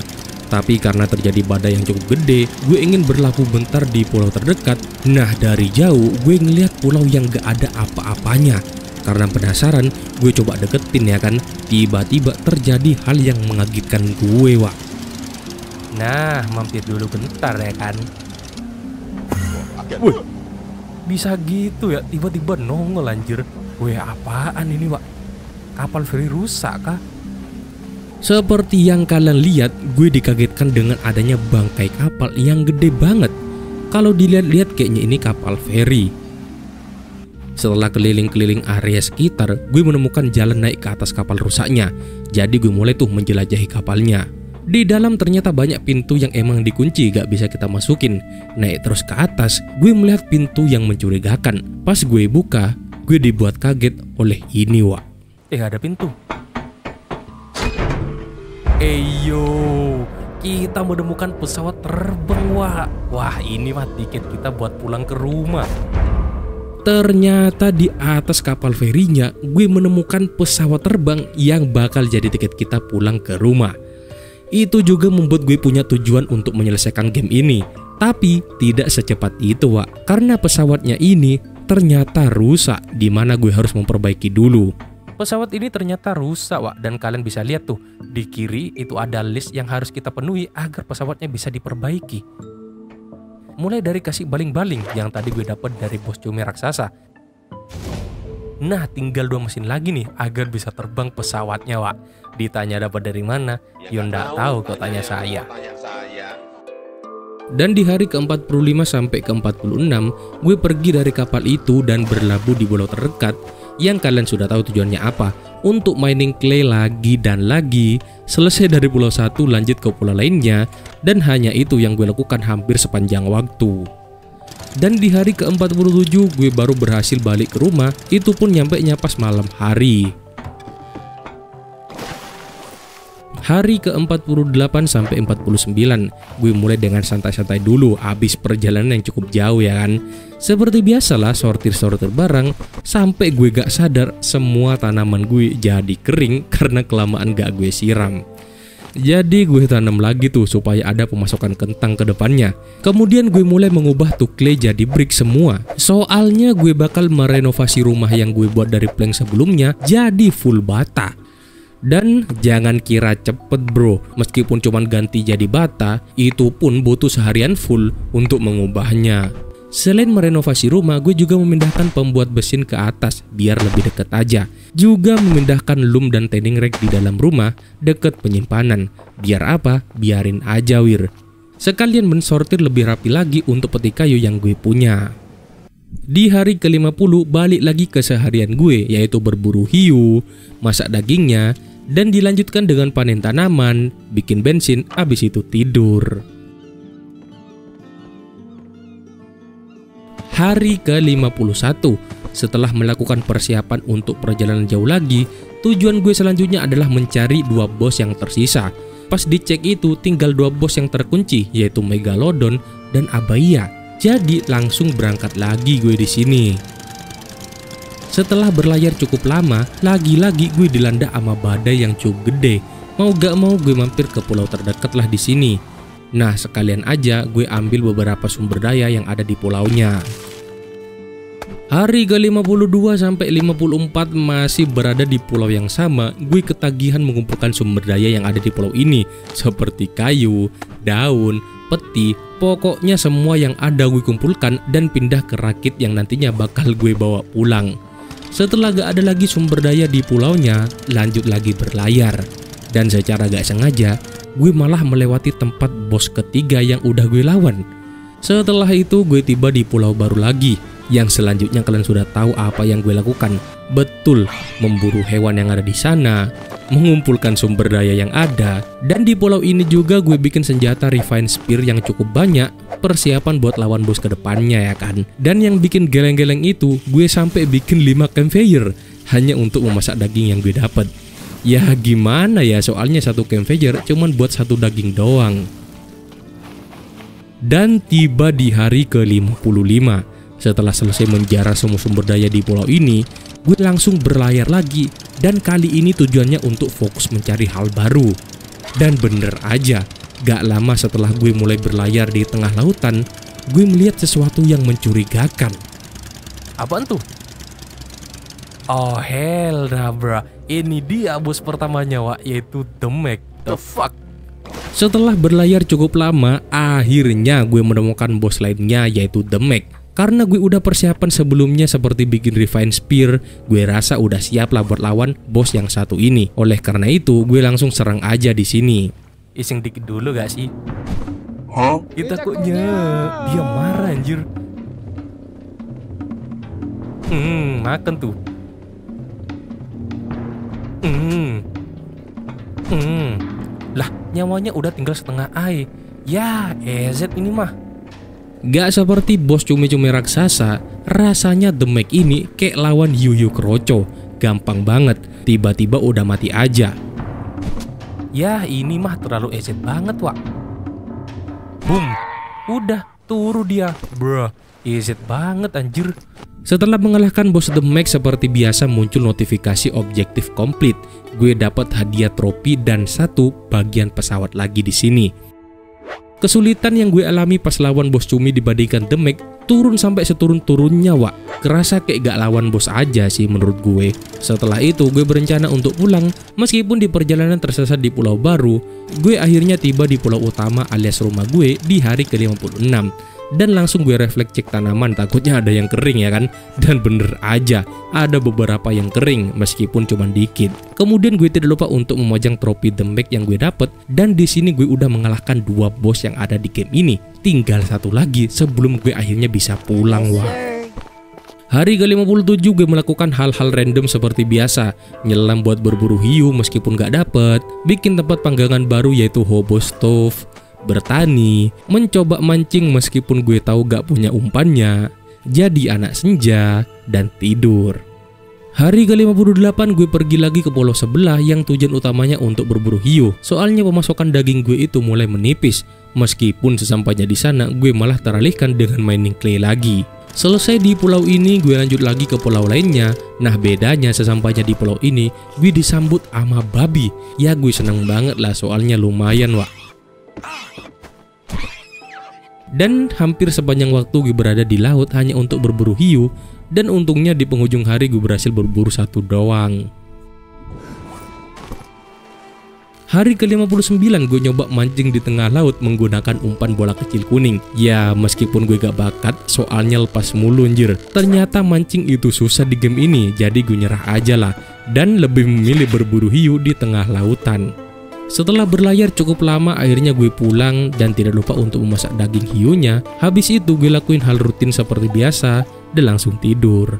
Tapi karena terjadi badai yang cukup gede, gue ingin berlabuh bentar di pulau terdekat. Nah dari jauh, gue ngeliat pulau yang gak ada apa-apanya. Karena penasaran, gue coba deketin ya kan. Tiba-tiba terjadi hal yang mengagetkan gue, Wak. Nah, mampir dulu bentar ya kan. Wih, bisa gitu ya, tiba-tiba nongol anjir. Weh apaan ini Wak? Kapal feri rusak kah? Seperti yang kalian lihat, gue dikagetkan dengan adanya bangkai kapal yang gede banget. Kalau dilihat-lihat kayaknya ini kapal feri. Setelah keliling-keliling area sekitar, gue menemukan jalan naik ke atas kapal rusaknya. Jadi gue mulai tuh menjelajahi kapalnya. Di dalam ternyata banyak pintu yang emang dikunci gak bisa kita masukin. Naik terus ke atas, gue melihat pintu yang mencurigakan. Pas gue buka, gue dibuat kaget oleh ini Wak. Eh ada pintu. Eyo, kita menemukan pesawat terbang Wak. Wah ini mah tiket kita buat pulang ke rumah. Ternyata di atas kapal ferinya gue menemukan pesawat terbang yang bakal jadi tiket kita pulang ke rumah. Itu juga membuat gue punya tujuan untuk menyelesaikan game ini. Tapi tidak secepat itu Wak, karena pesawatnya ini ternyata rusak di mana gue harus memperbaiki dulu. Pesawat ini ternyata rusak, Wak, dan kalian bisa lihat tuh di kiri itu ada list yang harus kita penuhi agar pesawatnya bisa diperbaiki. Mulai dari kasih baling-baling yang tadi gue dapat dari bos cumi raksasa. Nah, tinggal dua mesin lagi nih agar bisa terbang pesawatnya, Wak. Ditanya dapat dari mana? Ya, Yonda tahu kau tanya saya. Dan di hari ke-45 sampai ke-46, gue pergi dari kapal itu dan berlabuh di pulau terdekat yang kalian sudah tahu tujuannya apa untuk mining clay lagi dan lagi selesai dari pulau satu lanjut ke pulau lainnya dan hanya itu yang gue lakukan hampir sepanjang waktu dan di hari ke-47 gue baru berhasil balik ke rumah itu pun nyampe nya pas malam hari Hari ke-48 sampai 49, gue mulai dengan santai-santai dulu abis perjalanan yang cukup jauh ya kan. Seperti biasalah sortir-sortir barang sampai gue gak sadar semua tanaman gue jadi kering karena kelamaan gak gue siram. Jadi gue tanam lagi tuh supaya ada pemasukan kentang ke depannya. Kemudian gue mulai mengubah clay jadi brick semua. Soalnya gue bakal merenovasi rumah yang gue buat dari plank sebelumnya jadi full bata. Dan jangan kira cepet bro, meskipun cuma ganti jadi bata, itu pun butuh seharian full untuk mengubahnya. Selain merenovasi rumah, gue juga memindahkan pembuat besin ke atas biar lebih deket aja. Juga memindahkan loom dan tanning rack di dalam rumah deket penyimpanan. Biar apa? Biarin aja wir. Sekalian mensortir lebih rapi lagi untuk peti kayu yang gue punya. Di hari ke-50 balik lagi ke seharian gue yaitu berburu hiu, masak dagingnya, dan dilanjutkan dengan panen tanaman, bikin bensin, abis itu tidur. Hari ke-51, setelah melakukan persiapan untuk perjalanan jauh lagi, tujuan gue selanjutnya adalah mencari dua bos yang tersisa. Pas dicek itu tinggal dua bos yang terkunci yaitu Megalodon dan Abaya. Jadi langsung berangkat lagi gue di sini. Setelah berlayar cukup lama, lagi-lagi gue dilanda sama badai yang cukup gede. Mau gak mau gue mampir ke pulau terdekat lah di sini. Nah, sekalian aja gue ambil beberapa sumber daya yang ada di pulaunya. Hari ke-52 sampai 54 masih berada di pulau yang sama, gue ketagihan mengumpulkan sumber daya yang ada di pulau ini, seperti kayu, daun, peti, pokoknya semua yang ada gue kumpulkan dan pindah ke rakit yang nantinya bakal gue bawa pulang. Setelah gak ada lagi sumber daya di pulaunya, lanjut lagi berlayar. Dan secara gak sengaja, gue malah melewati tempat bos ketiga yang udah gue lawan. Setelah itu gue tiba di pulau baru lagi, Yang selanjutnya kalian sudah tahu apa yang gue lakukan. Betul, memburu hewan yang ada di sana, mengumpulkan sumber daya yang ada, dan di pulau ini juga gue bikin senjata refine spear yang cukup banyak, persiapan buat lawan bos ke depannya ya kan. Dan yang bikin geleng-geleng itu, gue sampai bikin 5 campfire hanya untuk memasak daging yang gue dapat. Ya gimana ya soalnya satu campfire cuman buat satu daging doang. Dan tiba di hari ke-55 setelah selesai menjarah semua sumber daya di pulau ini, gue langsung berlayar lagi dan kali ini tujuannya untuk fokus mencari hal baru. Dan bener aja, gak lama setelah gue mulai berlayar di tengah lautan, gue melihat sesuatu yang mencurigakan. Apaan tuh? Oh hell nah bro, ini dia bos pertamanya wa, yaitu The Mac. The fuck? Setelah berlayar cukup lama, akhirnya gue menemukan bos lainnya yaitu The Mac. Karena gue udah persiapan sebelumnya seperti bikin refine spear, gue rasa udah siap lah buat lawan bos yang satu ini. Oleh karena itu, gue langsung serang aja di sini. Iseng dikit dulu gak sih? Hah? Kita takutnya dia marah anjir. Hmm, makan tuh. Hmm. Hmm. Lah, nyawanya udah tinggal setengah ai. Ya, EZ ini mah. Gak seperti bos cumi-cumi raksasa, rasanya The Mac ini kayak lawan Yu Yu Kroco. Gampang banget, tiba-tiba udah mati aja. Ya ini mah terlalu eset banget wak. Boom, udah turu dia, bro. Eset banget anjir. Setelah mengalahkan bos The Mac seperti biasa muncul notifikasi objektif komplit. Gue dapat hadiah trofi dan satu bagian pesawat lagi di sini. Kesulitan yang gue alami pas lawan bos cumi dibandingkan Demek turun sampai seturun-turunnya wak Kerasa kayak gak lawan bos aja sih menurut gue Setelah itu gue berencana untuk pulang Meskipun di perjalanan tersesat di pulau baru Gue akhirnya tiba di pulau utama alias rumah gue di hari ke-56 dan langsung gue refleks cek tanaman takutnya ada yang kering ya kan? Dan bener aja ada beberapa yang kering meskipun cuma dikit. Kemudian gue tidak lupa untuk memajang trofi dembek yang gue dapet dan di sini gue udah mengalahkan dua bos yang ada di game ini. Tinggal satu lagi sebelum gue akhirnya bisa pulang wah. Hari ke-57 gue melakukan hal-hal random seperti biasa. Nyelam buat berburu hiu meskipun gak dapet. Bikin tempat panggangan baru yaitu hobo stove bertani, mencoba mancing meskipun gue tahu gak punya umpannya, jadi anak senja, dan tidur. Hari ke-58 gue pergi lagi ke pulau sebelah yang tujuan utamanya untuk berburu hiu. Soalnya pemasukan daging gue itu mulai menipis. Meskipun sesampainya di sana gue malah teralihkan dengan mining clay lagi. Selesai di pulau ini gue lanjut lagi ke pulau lainnya Nah bedanya sesampainya di pulau ini gue disambut sama babi Ya gue seneng banget lah soalnya lumayan wak dan hampir sepanjang waktu gue berada di laut hanya untuk berburu hiu dan untungnya di penghujung hari gue berhasil berburu satu doang. Hari ke-59 gue nyoba mancing di tengah laut menggunakan umpan bola kecil kuning. Ya meskipun gue gak bakat soalnya lepas mulu anjir. Ternyata mancing itu susah di game ini jadi gue nyerah aja lah. Dan lebih memilih berburu hiu di tengah lautan. Setelah berlayar cukup lama akhirnya gue pulang dan tidak lupa untuk memasak daging hiunya. Habis itu gue lakuin hal rutin seperti biasa dan langsung tidur.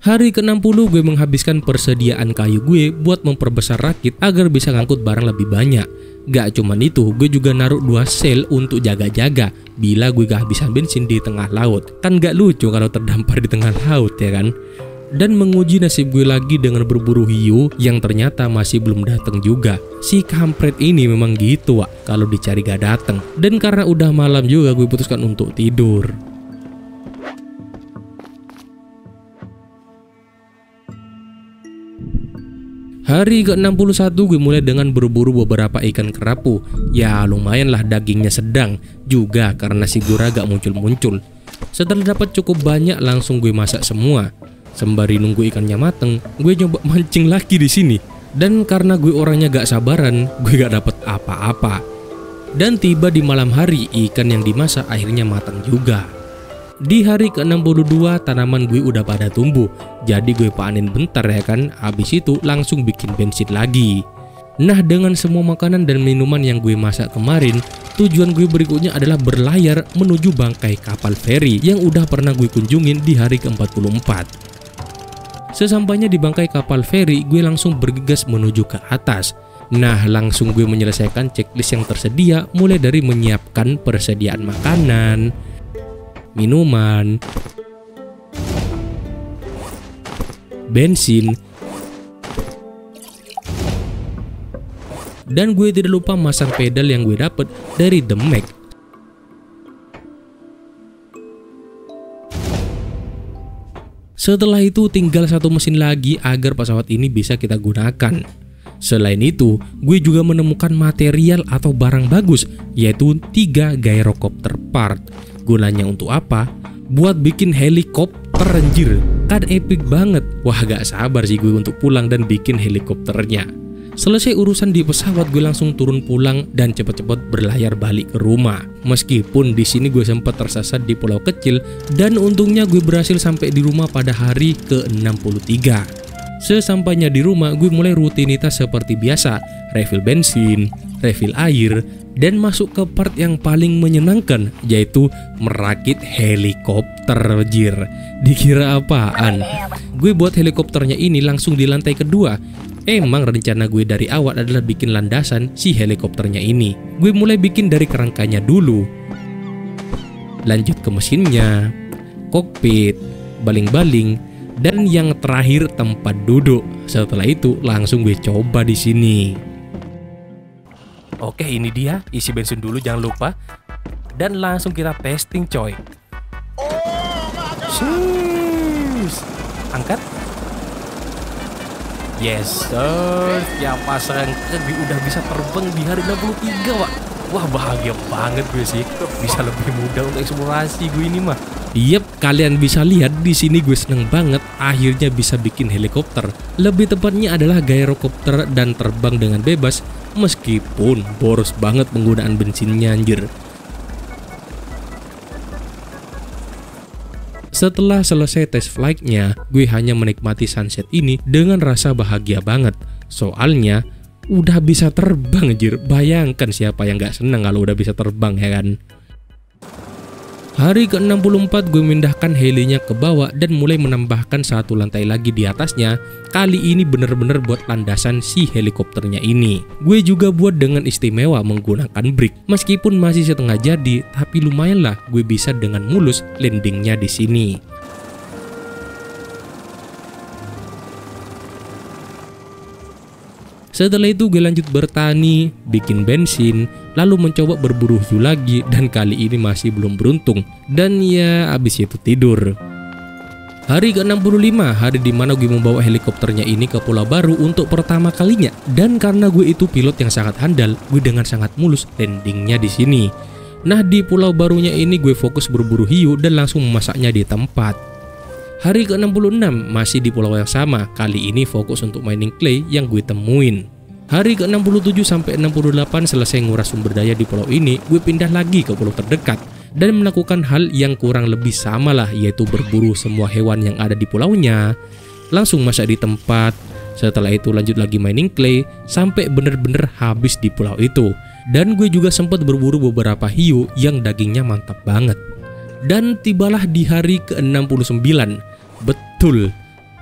Hari ke-60 gue menghabiskan persediaan kayu gue buat memperbesar rakit agar bisa ngangkut barang lebih banyak. Gak cuman itu, gue juga naruh dua sel untuk jaga-jaga bila gue kehabisan bensin di tengah laut. Kan gak lucu kalau terdampar di tengah laut ya kan? Dan menguji nasib gue lagi dengan berburu hiu yang ternyata masih belum datang juga. Si kampret ini memang gitu, Wak, kalau dicari gak datang. Dan karena udah malam juga gue putuskan untuk tidur. Hari ke-61 gue mulai dengan berburu beberapa ikan kerapu Ya lumayan lah dagingnya sedang Juga karena si gura gak muncul-muncul Setelah dapat cukup banyak langsung gue masak semua Sembari nunggu ikannya mateng, gue nyoba mancing lagi di sini. Dan karena gue orangnya gak sabaran, gue gak dapet apa-apa. Dan tiba di malam hari, ikan yang dimasak akhirnya matang juga. Di hari ke-62 tanaman gue udah pada tumbuh Jadi gue panen bentar ya kan Habis itu langsung bikin bensin lagi Nah dengan semua makanan dan minuman yang gue masak kemarin tujuan gue berikutnya adalah berlayar menuju bangkai kapal feri yang udah pernah gue kunjungin di hari ke-44. Sesampainya di bangkai kapal feri, gue langsung bergegas menuju ke atas. Nah, langsung gue menyelesaikan checklist yang tersedia mulai dari menyiapkan persediaan makanan, minuman, bensin, dan gue tidak lupa masang pedal yang gue dapet dari The Mac Setelah itu tinggal satu mesin lagi agar pesawat ini bisa kita gunakan. Selain itu, gue juga menemukan material atau barang bagus, yaitu tiga gyrocopter part. Gunanya untuk apa? Buat bikin helikopter anjir. Kan epic banget. Wah gak sabar sih gue untuk pulang dan bikin helikopternya. Selesai urusan di pesawat, gue langsung turun pulang dan cepat-cepat berlayar balik ke rumah. Meskipun di sini gue sempat tersesat di pulau kecil dan untungnya gue berhasil sampai di rumah pada hari ke-63. Sesampainya di rumah, gue mulai rutinitas seperti biasa, refill bensin, refill air, dan masuk ke part yang paling menyenangkan, yaitu merakit helikopter, jir. Dikira apaan? Gue buat helikopternya ini langsung di lantai kedua, Emang rencana gue dari awal adalah bikin landasan si helikopternya ini. Gue mulai bikin dari kerangkanya dulu. Lanjut ke mesinnya, kokpit, baling-baling, dan yang terakhir tempat duduk. Setelah itu langsung gue coba di sini. Oke, ini dia. Isi bensin dulu jangan lupa. Dan langsung kita testing, coy. Sus. Angkat. Yes sir, ya pasang lebih udah bisa terbang di hari 63 pak Wah bahagia banget gue sih, bisa lebih mudah untuk eksplorasi gue ini mah Yep, kalian bisa lihat di sini gue seneng banget akhirnya bisa bikin helikopter. Lebih tepatnya adalah gyrocopter dan terbang dengan bebas meskipun boros banget penggunaan bensinnya anjir. Setelah selesai tes flightnya, gue hanya menikmati sunset ini dengan rasa bahagia banget. Soalnya, udah bisa terbang jir. Bayangkan siapa yang gak seneng kalau udah bisa terbang ya kan. Hari ke-64 gue memindahkan helinya ke bawah dan mulai menambahkan satu lantai lagi di atasnya. Kali ini bener-bener buat landasan si helikopternya ini. Gue juga buat dengan istimewa menggunakan brick. Meskipun masih setengah jadi, tapi lumayan lah gue bisa dengan mulus landingnya di sini. Setelah itu gue lanjut bertani, bikin bensin, lalu mencoba berburu hiu lagi dan kali ini masih belum beruntung. Dan ya abis itu tidur. Hari ke-65, hari di mana gue membawa helikopternya ini ke pulau baru untuk pertama kalinya. Dan karena gue itu pilot yang sangat handal, gue dengan sangat mulus landingnya di sini. Nah di pulau barunya ini gue fokus berburu hiu dan langsung memasaknya di tempat. Hari ke-66 masih di pulau yang sama, kali ini fokus untuk mining clay yang gue temuin. Hari ke-67 sampai 68 selesai nguras sumber daya di pulau ini, gue pindah lagi ke pulau terdekat dan melakukan hal yang kurang lebih sama lah yaitu berburu semua hewan yang ada di pulaunya. Langsung masak di tempat, setelah itu lanjut lagi mining clay sampai bener-bener habis di pulau itu. Dan gue juga sempat berburu beberapa hiu yang dagingnya mantap banget. Dan tibalah di hari ke-69 Betul,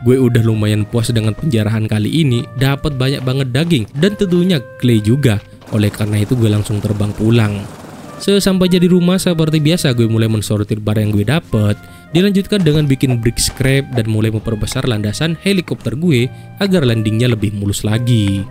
gue udah lumayan puas dengan penjarahan kali ini, dapat banyak banget daging dan tentunya clay juga. Oleh karena itu gue langsung terbang pulang. Sesampainya di rumah seperti biasa gue mulai mensortir barang yang gue dapet. Dilanjutkan dengan bikin brick scrap dan mulai memperbesar landasan helikopter gue agar landingnya lebih mulus lagi.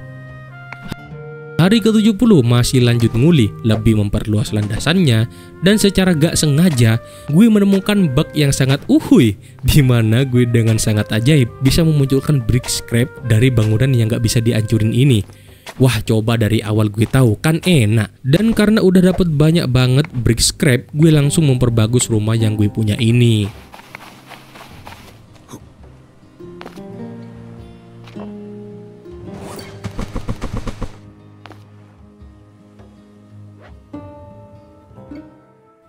Hari ke-70 masih lanjut nguli, lebih memperluas landasannya, dan secara gak sengaja, gue menemukan bug yang sangat uhui, di mana gue dengan sangat ajaib bisa memunculkan brick scrap dari bangunan yang gak bisa dihancurin ini. Wah coba dari awal gue tahu kan enak Dan karena udah dapet banyak banget brick scrap Gue langsung memperbagus rumah yang gue punya ini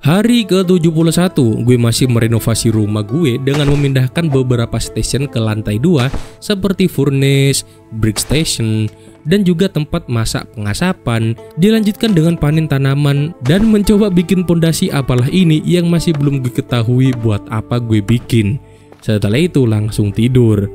Hari ke-71, gue masih merenovasi rumah gue dengan memindahkan beberapa station ke lantai 2 seperti furnace, brick station, dan juga tempat masak pengasapan. Dilanjutkan dengan panen tanaman dan mencoba bikin pondasi apalah ini yang masih belum gue ketahui buat apa gue bikin. Setelah itu langsung tidur.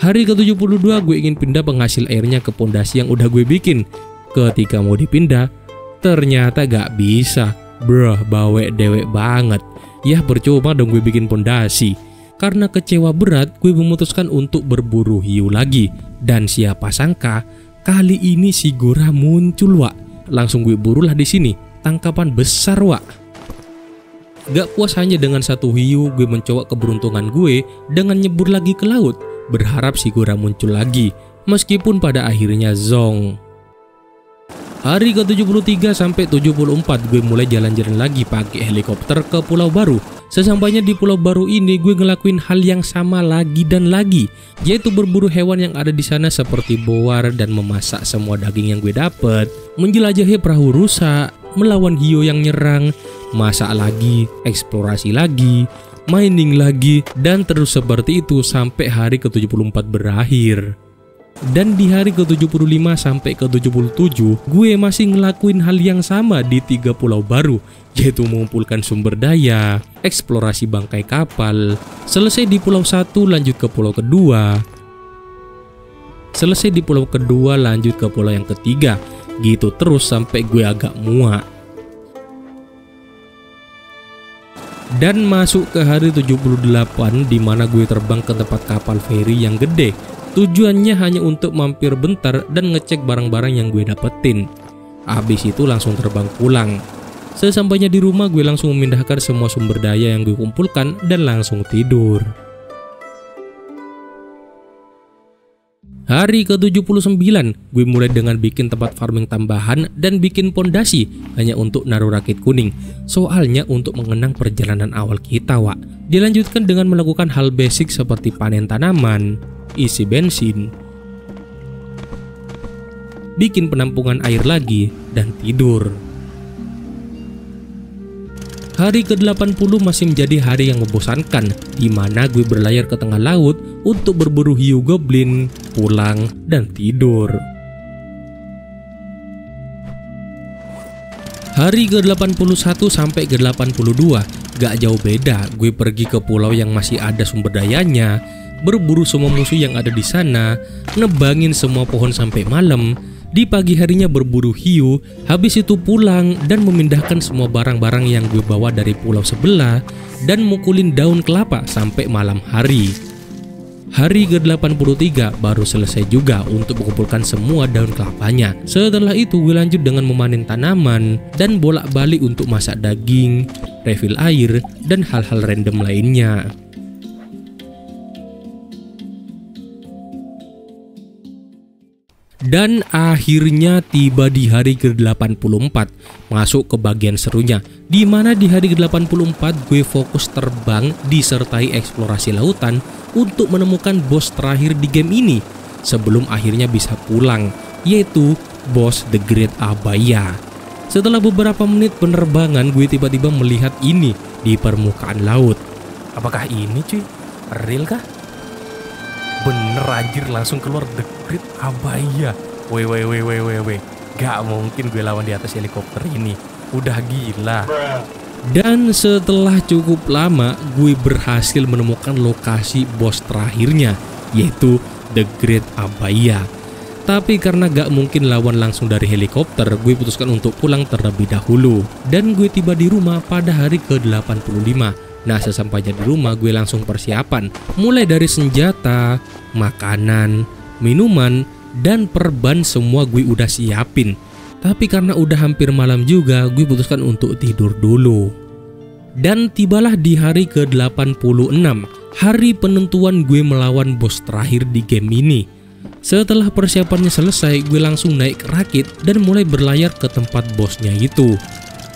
Hari ke-72 gue ingin pindah penghasil airnya ke pondasi yang udah gue bikin. Ketika mau dipindah, ternyata gak bisa Bruh, bawe dewek banget. Ya percuma dong gue bikin pondasi. Karena kecewa berat, gue memutuskan untuk berburu hiu lagi. Dan siapa sangka, kali ini si Gora muncul, Wak. Langsung gue burulah di sini. Tangkapan besar, Wak. Gak puas hanya dengan satu hiu, gue mencoba keberuntungan gue dengan nyebur lagi ke laut. Berharap si Gora muncul lagi. Meskipun pada akhirnya zong. Hari ke-73 sampai 74 gue mulai jalan-jalan lagi pakai helikopter ke Pulau Baru. Sesampainya di Pulau Baru ini gue ngelakuin hal yang sama lagi dan lagi, yaitu berburu hewan yang ada di sana seperti boar dan memasak semua daging yang gue dapet, menjelajahi perahu rusak, melawan hiu yang nyerang, masak lagi, eksplorasi lagi, mining lagi, dan terus seperti itu sampai hari ke-74 berakhir. Dan di hari ke-75 sampai ke-77, gue masih ngelakuin hal yang sama di tiga pulau baru, yaitu mengumpulkan sumber daya, eksplorasi bangkai kapal, selesai di pulau satu lanjut ke pulau kedua, selesai di pulau kedua lanjut ke pulau yang ketiga, gitu terus sampai gue agak muak. Dan masuk ke hari 78 di mana gue terbang ke tempat kapal feri yang gede Tujuannya hanya untuk mampir bentar dan ngecek barang-barang yang gue dapetin. Abis itu langsung terbang pulang. Sesampainya di rumah gue langsung memindahkan semua sumber daya yang gue kumpulkan dan langsung tidur. Hari ke-79, gue mulai dengan bikin tempat farming tambahan dan bikin pondasi hanya untuk naruh rakit kuning. Soalnya untuk mengenang perjalanan awal kita, Wak. Dilanjutkan dengan melakukan hal basic seperti panen tanaman, isi bensin, bikin penampungan air lagi, dan tidur. Hari ke-80 masih menjadi hari yang membosankan, di mana gue berlayar ke tengah laut untuk berburu hiu goblin, pulang, dan tidur. Hari ke-81 sampai ke-82 gak jauh beda, gue pergi ke pulau yang masih ada sumber dayanya, berburu semua musuh yang ada di sana, nebangin semua pohon sampai malam, di pagi harinya berburu hiu, habis itu pulang dan memindahkan semua barang-barang yang gue bawa dari pulau sebelah dan mukulin daun kelapa sampai malam hari. Hari ke-83 baru selesai juga untuk mengumpulkan semua daun kelapanya. Setelah itu gue lanjut dengan memanen tanaman dan bolak-balik untuk masak daging, refill air, dan hal-hal random lainnya. Dan akhirnya tiba di hari ke-84 Masuk ke bagian serunya di mana di hari ke-84 gue fokus terbang disertai eksplorasi lautan Untuk menemukan bos terakhir di game ini Sebelum akhirnya bisa pulang Yaitu bos The Great Abaya Setelah beberapa menit penerbangan gue tiba-tiba melihat ini di permukaan laut Apakah ini cuy? Real kah? Bener anjir langsung keluar The Great Abaya. Weh weh weh weh weh weh. Gak mungkin gue lawan di atas helikopter ini. Udah gila. Dan setelah cukup lama gue berhasil menemukan lokasi bos terakhirnya yaitu The Great Abaya. Tapi karena gak mungkin lawan langsung dari helikopter, gue putuskan untuk pulang terlebih dahulu. Dan gue tiba di rumah pada hari ke-85 Nah sesampainya di rumah gue langsung persiapan. Mulai dari senjata, makanan, minuman, dan perban semua gue udah siapin. Tapi karena udah hampir malam juga gue putuskan untuk tidur dulu. Dan tibalah di hari ke-86 Hari penentuan gue melawan bos terakhir di game ini. Setelah persiapannya selesai, gue langsung naik rakit dan mulai berlayar ke tempat bosnya itu.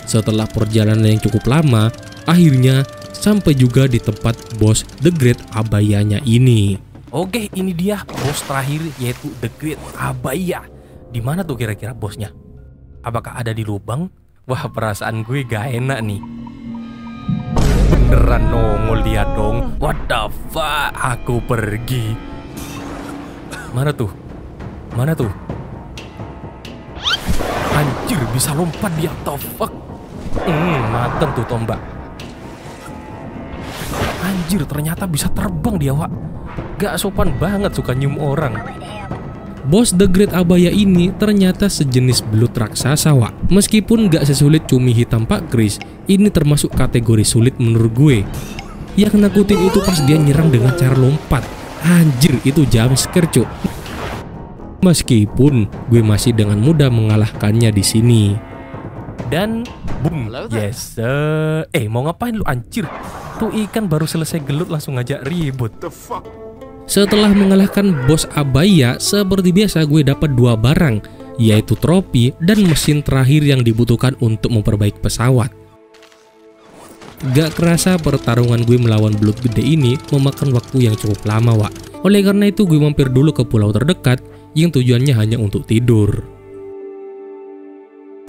Setelah perjalanan yang cukup lama, akhirnya sampai juga di tempat bos The Great Abayanya ini. Oke, ini dia bos terakhir yaitu The Great Abaya. Di mana tuh kira-kira bosnya? Apakah ada di lubang? Wah perasaan gue gak enak nih Beneran nongol dia dong What the fuck Aku pergi Mana tuh? Mana tuh? Anjir bisa lompat dia the fuck Hmm mateng tuh tombak Anjir ternyata bisa terbang dia wak Gak sopan banget suka nyium orang Bos The Great Abaya ini ternyata sejenis belut raksasa, Wak. Meskipun gak sesulit cumi hitam Pak Chris, ini termasuk kategori sulit menurut gue. Yang nakutin itu pas dia nyerang dengan cara lompat. Anjir, itu jam cuk. Meskipun gue masih dengan mudah mengalahkannya di sini. Dan boom, yes sir. Eh mau ngapain lu anjir? Tuh ikan baru selesai gelut langsung ngajak ribut. The fuck? Setelah mengalahkan bos Abaya, seperti biasa gue dapat dua barang, yaitu trofi dan mesin terakhir yang dibutuhkan untuk memperbaiki pesawat. Gak kerasa pertarungan gue melawan belut gede ini memakan waktu yang cukup lama, Wak. Oleh karena itu gue mampir dulu ke pulau terdekat yang tujuannya hanya untuk tidur.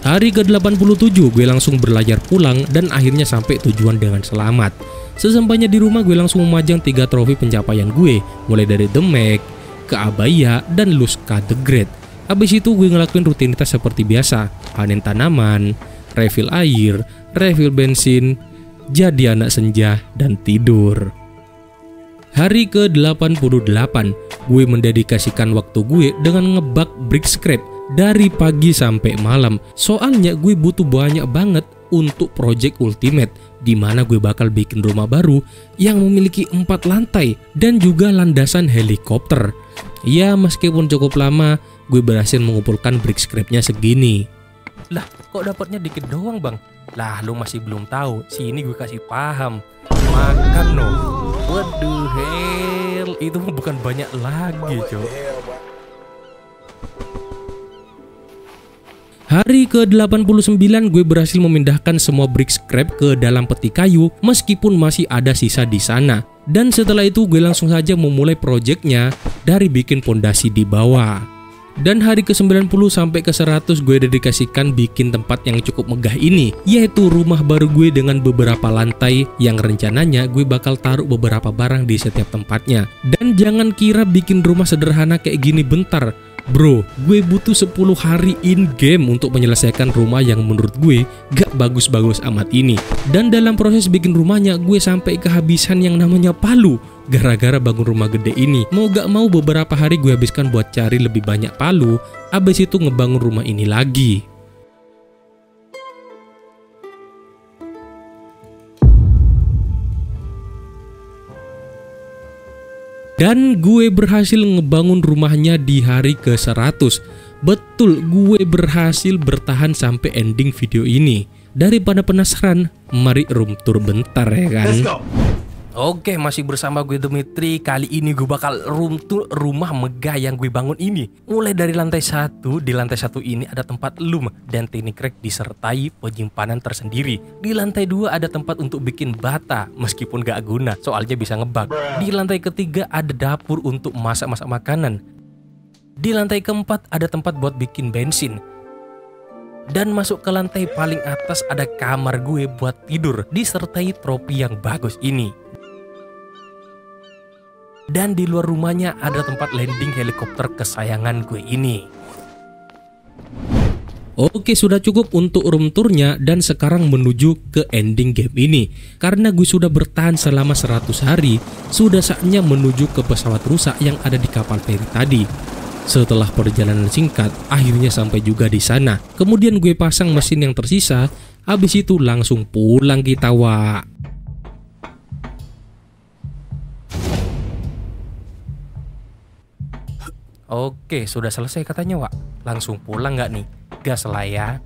Hari ke-87 gue langsung berlayar pulang dan akhirnya sampai tujuan dengan selamat. Sesampainya di rumah gue langsung memajang tiga trofi pencapaian gue, mulai dari The Meg, ke Abaya, dan Luska The Great. Habis itu gue ngelakuin rutinitas seperti biasa, panen tanaman, refill air, refill bensin, jadi anak senja, dan tidur. Hari ke-88, gue mendedikasikan waktu gue dengan ngebak brick scrap dari pagi sampai malam. Soalnya gue butuh banyak banget untuk project ultimate di mana gue bakal bikin rumah baru yang memiliki empat lantai dan juga landasan helikopter. Ya meskipun cukup lama, gue berhasil mengumpulkan brick scrapnya segini. Lah, kok dapatnya dikit doang bang? Lah, lu masih belum tahu. Sini gue kasih paham. Makan no. Waduh, hell, itu bukan banyak lagi, cok. Hari ke-89 gue berhasil memindahkan semua brick scrap ke dalam peti kayu meskipun masih ada sisa di sana. Dan setelah itu gue langsung saja memulai projectnya dari bikin pondasi di bawah. Dan hari ke-90 sampai ke-100 gue dedikasikan bikin tempat yang cukup megah ini Yaitu rumah baru gue dengan beberapa lantai yang rencananya gue bakal taruh beberapa barang di setiap tempatnya Dan jangan kira bikin rumah sederhana kayak gini bentar Bro, gue butuh 10 hari in game untuk menyelesaikan rumah yang menurut gue gak bagus-bagus amat ini. Dan dalam proses bikin rumahnya, gue sampai kehabisan yang namanya palu. Gara-gara bangun rumah gede ini, mau gak mau beberapa hari gue habiskan buat cari lebih banyak palu, abis itu ngebangun rumah ini lagi. Dan gue berhasil ngebangun rumahnya di hari ke-100. Betul, gue berhasil bertahan sampai ending video ini. Daripada penasaran, mari room tour bentar ya kan. Let's go. Oke, masih bersama gue Dimitri. Kali ini gue bakal room tour rumah megah yang gue bangun ini. Mulai dari lantai satu, di lantai satu ini ada tempat loom dan teknik rek disertai penyimpanan tersendiri. Di lantai dua ada tempat untuk bikin bata, meskipun gak guna, soalnya bisa ngebug. Di lantai ketiga ada dapur untuk masak-masak makanan. Di lantai keempat ada tempat buat bikin bensin. Dan masuk ke lantai paling atas ada kamar gue buat tidur disertai tropi yang bagus ini. Dan di luar rumahnya ada tempat landing helikopter kesayangan gue ini. Oke sudah cukup untuk room tournya dan sekarang menuju ke ending game ini Karena gue sudah bertahan selama 100 hari Sudah saatnya menuju ke pesawat rusak yang ada di kapal feri tadi setelah perjalanan singkat, akhirnya sampai juga di sana. Kemudian gue pasang mesin yang tersisa, habis itu langsung pulang kita, Wak. Oke, sudah selesai katanya, Wak. Langsung pulang nggak nih? Gas lah ya.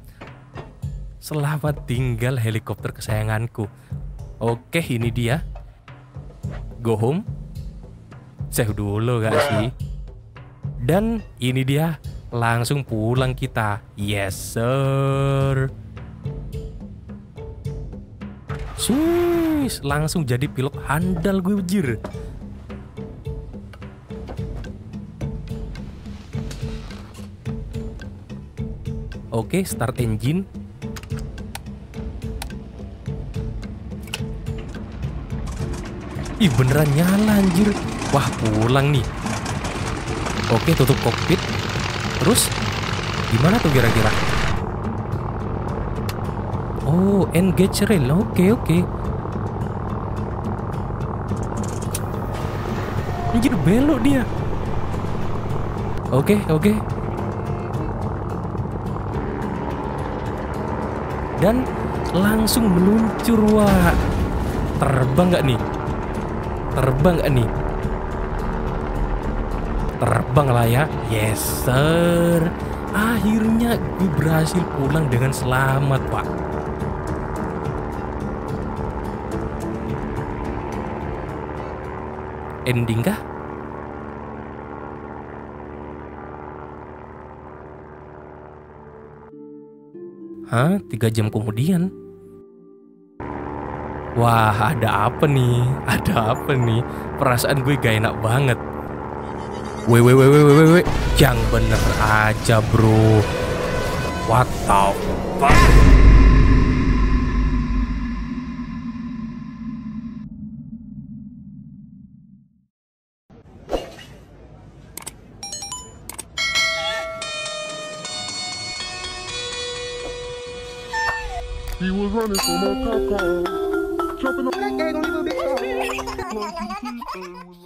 Selamat tinggal helikopter kesayanganku. Oke, ini dia. Go home. Save dulu gak sih? Dan ini dia, langsung pulang kita. Yes, sir. Swiss, langsung jadi pilot handal gue jir. Oke, okay, start engine. Ih, beneran nyala anjir. Wah, pulang nih. Oke, okay, tutup kokpit. Terus, gimana tuh kira-kira? Oh, engage rail. Oke, okay, oke. Okay. Anjir, belok dia. Oke, okay, oke. Okay. Dan langsung meluncur wah. Terbang gak nih? Terbang gak nih? Terbang lah ya. Yes sir. Akhirnya gue berhasil pulang dengan selamat pak. Ending kah? Hah? Tiga jam kemudian? Wah, ada apa nih? Ada apa nih? Perasaan gue gak enak banget. Weh, weh, weh, weh, weh, weh. Yang bener aja, bro. What the fuck? coming for more popcorn. Chopping on that gag on.